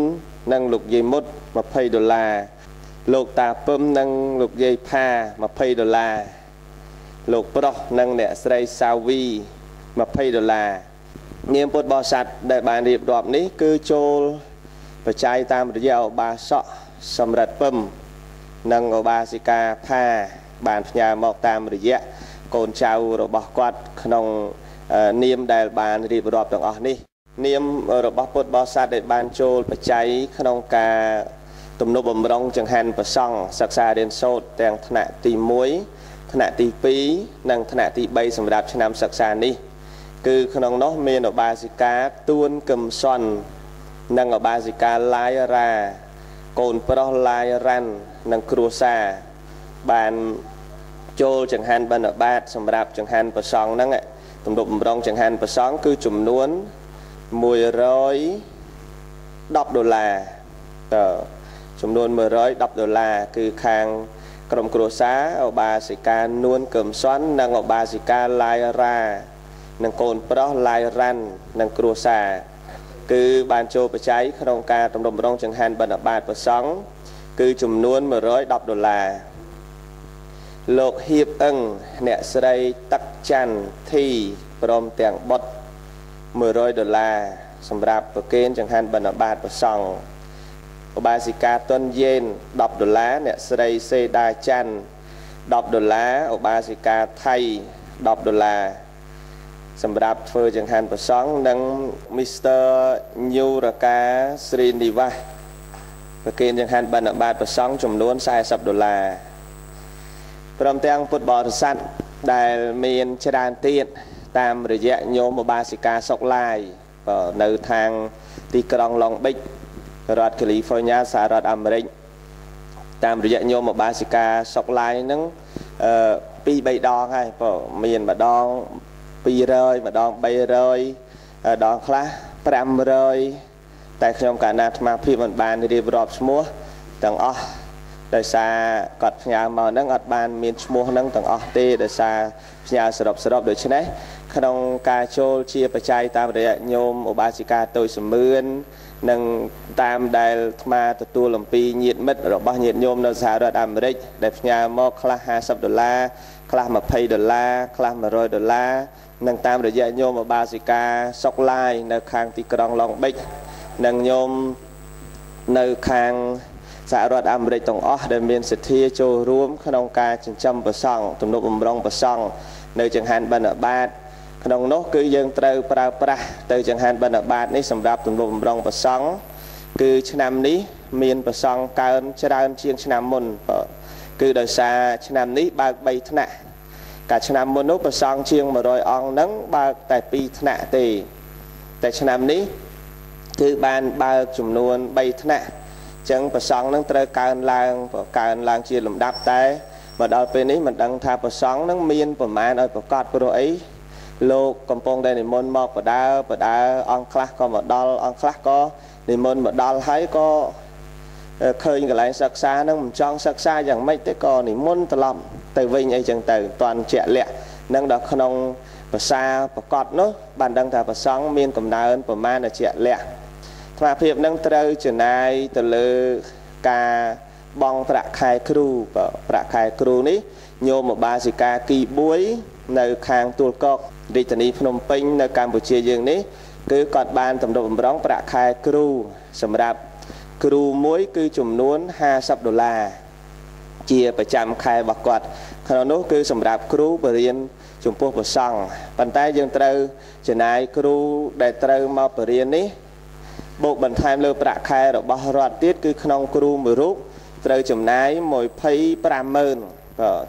និងលោកយាយមុត20ដុល្លារលោកតាពឹមនិងលោកយាយផា20ដុល្លារលោកប្រុសនិងអ្នកស្រីសាវី20ដុល្លារនាមពុទ្ធបរិស័ទដែលបានរៀបរាប់នេះ គឺចូលបច្ច័យតាមរយៈឧបាសកសម្រិទ្ធពឹមនិងឧបាសិកាផាបានផ្ញើមកតាមរយៈ កូនចៅរបស់គាត់ក្នុងនាមដែលបានរៀបរាប់ទាំងអស់នេះ នាមរបស់ពុទ្ធបរិស័ទដែលបានចូលបច្ច័យក្នុងការទំនប់បំរុងចង្ហាន់ប្រសង់សិក្សារៀនសូត្រទាំងថ្នាក់ទី1ថ្នាក់ទី2និងថ្នាក់ទី3សម្រាប់ឆ្នាំសិក្សានេះ គឺក្នុងនោះមានឧបាសិកាទួនកឹមសុននិងឧបាសិកាឡាយរ៉ាកូនប្រុសឡាយរ៉ាន់និងគ្រួសារបាន ចូលចង្ហាន់បិណ្ឌបាតសម្រាប់ចង្ហាន់ប្រសង់ហ្នឹងទំនប់បំរុងចង្ហាន់ប្រសង់គឺចំនួន110ដុល្លារតើចំនួន110ដុល្លារគឺខាងក្រុមគ្រួសារឧបាសិកានួនកឹមសុននិងឧបាសិកាឡាយរ៉ានិងកូនប្រុសឡាយរ៉ាន់និងគ្រួសារគឺបានចូលបច្ច័យក្នុងការទំនុំរងចង្ហាន់បណ្ឌបាតប្រសង់គឺចំនួន110ដុល្លារ លោកហៀបអឹងអ្នកស្រីទឹកច័ន្ទធីព្រមទាំងបុត100ដុល្លារសម្រាប់ប្រគេនចង្ហាន់បណ្ឌបាតប្រសង់ឧបាសិកាតុនយេន10ដុល្លារអ្នកស្រីសេដាច័ន្ទ10ដុល្លារឧបាសិកាថៃ10ដុល្លារសម្រាប់ធ្វើចង្ហាន់ប្រសង់និង Mr. ញូរកាស្រីនិវាសប្រគេនចង្ហាន់បណ្ឌបាតប្រសង់ចំនួន40ដុល្លារ ព្រមទាំងពុទ្ធបរិស័ទដែលមានច្រើនទៀតតាមរយៈញោមឧបាសិកាសុកឡាយនៅខាងទីក្រុងឡុងប៊ិចរដ្ឋកាលីហ្វ័រញ៉ាសហរដ្ឋអាមេរិកតាមរយៈញោមបាសិកាសុកឡាយហ្នឹងអឺពីរ3ដងហើយបើមានម្ដង200ម្ដង300ដងខ្លះ500តែខ្ញុំកាលណាអាត្មាភាពមិនបានរៀបរាប់ឈ្មោះទាំងអស់ ដោយសារគាត់ផ្ញើមកហ្នឹងអត់បានមានឈ្មោះហ្នឹងទាំងអស់ទេដោយសារផ្ញើសរុបសរុបដូច្នេះក្នុងការចូលជាបច្ច័យតាមរយៈញោមឧបាសិកាទុយសមឿននិងតាមដែលអាត្មាទទួលអំពីញាតិមិត្តរបស់ញាតិញោមនៅសហរដ្ឋអាមេរិកដែលផ្ញើមកខ្លះ50ដុល្លារខ្លះ20ដុល្លារខ្លះ100ដុល្លារនិងតាមរយៈញោមអបាសិកាសុកឡាយនៅខាងទីក្រុងឡុងប៊ិចនិងញោមនៅខាង សហរដ្ឋអាមេរិកទាំងអស់ដែលមានសទ្ធាចូលរួមក្នុងការចិញ្ចឹមប្រសង់ទំនុកបំរុងប្រសង់នៅចង្ហាន់បណ្ឌបាតក្នុងនោះគឺយើងត្រូវប្រើប្រាស់ទៅចង្ហាន់បណ្ឌបាតនេះសម្រាប់ទំនុកបំរុងប្រសង់គឺឆ្នាំនេះមានប្រសង់កើនច្រើនជាងឆ្នាំមុនគឺដោយសារឆ្នាំនេះបើក3ថ្នាក់កាលឆ្នាំមុននោះប្រសង់ជាង100អង្គហ្នឹងបើកតែ2ថ្នាក់ទេតែឆ្នាំនេះគឺបានបើកចំនួន3ថ្នាក់អញ្ចឹងប្រសង់ហ្នឹងត្រូវកើនឡើងកើនឡើងជាលំដាប់តែមកដល់ពេលនេះមិនដឹងថាប្រសង់ហ្នឹងមានប្រមាណឲ្យប្រកាសព្រោះអីលោកកំពុងតែនិមន្តមកបដើបដើអង្គខ្លះក៏មកដល់អង្គខ្លះក៏និមន្តមកដល់ហើយក៏ឃើញកន្លែងសិក្សាហ្នឹងមិនចង់សិក្សាយ៉ាងម៉េចទេក៏និមន្តត្រឡប់ទៅវិញអីចឹងទៅមិនតាន់ជាក់លាក់នឹងដល់ក្នុងភាសាប្រកបនោះបានដឹងថាប្រសង់មានកំណើនប្រមាណជាក់លាក់ ថ្មភាពនឹងត្រូវចំណាយទៅលើការបង់ប្រាក់ខែគ្រូប្រាក់ខែគ្រូនេះញោមបាសិកាគីបួយនៅខាងទួលកករាជធានីភ្នំពេញនៅកម្ពុជាយើងនេះគឺគាត់បានទំនុកបំរុងប្រាក់ខែគ្រូសម្រាប់គ្រូមួយគឺចំនួន50ដុល្លារជាប្រចាំខែរបស់គាត់ក្នុងនោះគឺសម្រាប់គ្រូបរៀនចំពោះប្រសង់ប៉ុន្តែយើងត្រូវចំណាយគ្រូដែលត្រូវមកបរៀននេះ បូកបន្ថែមលើប្រាក់ខែរបស់រដ្ឋទៀតគឺក្នុងគ្រូមួយរូបត្រូវចំណាយ250,000បាទ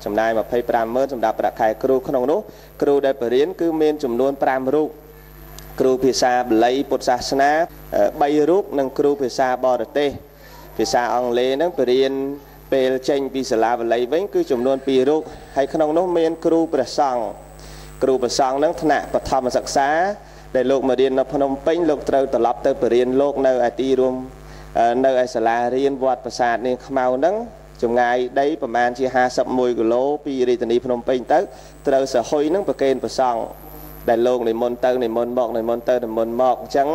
ចំណាយ250,000សម្រាប់ប្រាក់ខែគ្រូក្នុងនោះគ្រូដែលបរៀនគឺមានចំនួន5រូបគ្រូភាសាបាលីពុទ្ធសាសនា3រូបនិងគ្រូភាសាបរទេសភាសាអង់គ្លេសហ្នឹងបរៀនពេលចេញពីសាលាបាលីវិញគឺចំនួន2រូបហើយក្នុងនោះមានគ្រូព្រះសង្ឃគ្រូព្រះសង្ឃហ្នឹងថ្នាក់បឋមសិក្សា ដែលលោកមករៀននៅភ្នំពេញលោកត្រូវត្រឡប់ទៅបរៀនលោកនៅឯទីរួមនៅឯសាលារៀនវត្តប្រាសាទនាងខ្មៅហ្នឹងចម្ងាយដីប្រមាណជា51គីឡូពីរាជធានីភ្នំពេញទៅត្រូវសហុយហ្នឹងប្រកេនប្រសង់ដែលលោកនិមន្តទៅនិមន្តមកនិមន្តទៅនិមន្តមកអញ្ចឹង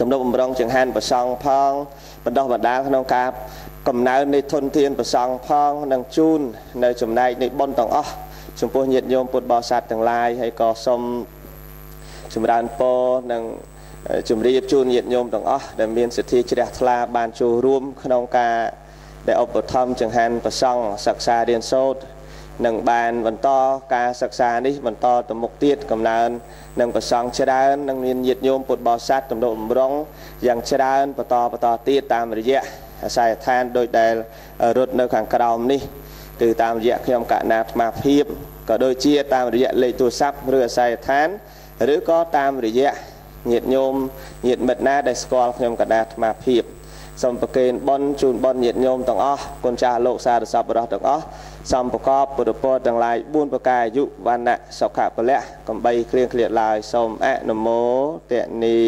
ទំនុកបំរុងចង្ហាន់ប្រសង់ផងបណ្ដោះបណ្ដាលក្នុងការកំណើននៃធនធានប្រសង់ផងនិងជូននៅចំណែកនៃបុណ្យទាំងអស់ចំពោះញាតិញោមពុទ្ធបរិស័ទទាំងឡាយហើយក៏សូម ចម្រើនពរនិងជម្រាបជូនញាតិញោមទាំងអស់ដែលមានសិទ្ធិជ្រះថ្លាបានចូលរួម ក្នុងការដែលឧបត្ថម្ភចង្ហាន់ប្រសង់សិក្សារៀនសូត្រនឹងបានបន្តការសិក្សានេះបន្តទៅមុខទៀតកំណើននឹងប្រសង់ច្រើននឹងមានញាតិញោមពុទ្ធបរិស័ទទំនុកបំរុងយ៉ាងច្រើនបន្តបន្តទៀតតាមរយៈអាស័យដ្ឋានដោយដែលរត់នៅខាងក្រោមនេះគឺតាមរយៈខ្ញុំកណាអាត្មាភាពក៏ដូចជាតាមរយៈលេខទូរស័ព្ទឬអាស័យដ្ឋាន ឬក៏តាមរយៈញាតិញោមញាតិមិត្តណាដែលស្គាល់ខ្ញុំកណាអាត្មាភាពសូមប្រគេនបុណ្យជូនបុណ្យញាតិញោមទាំងអស់គុណចាស់លោកសារសពរស់ទាំងអស់សំប្រកបពុទ្ធពរទាំងឡាយ4ប្រការអាយុវណ្ណៈសុខៈពលៈកំបីគ្រៀងគ្លាតឡើយសូមអនុមោទនី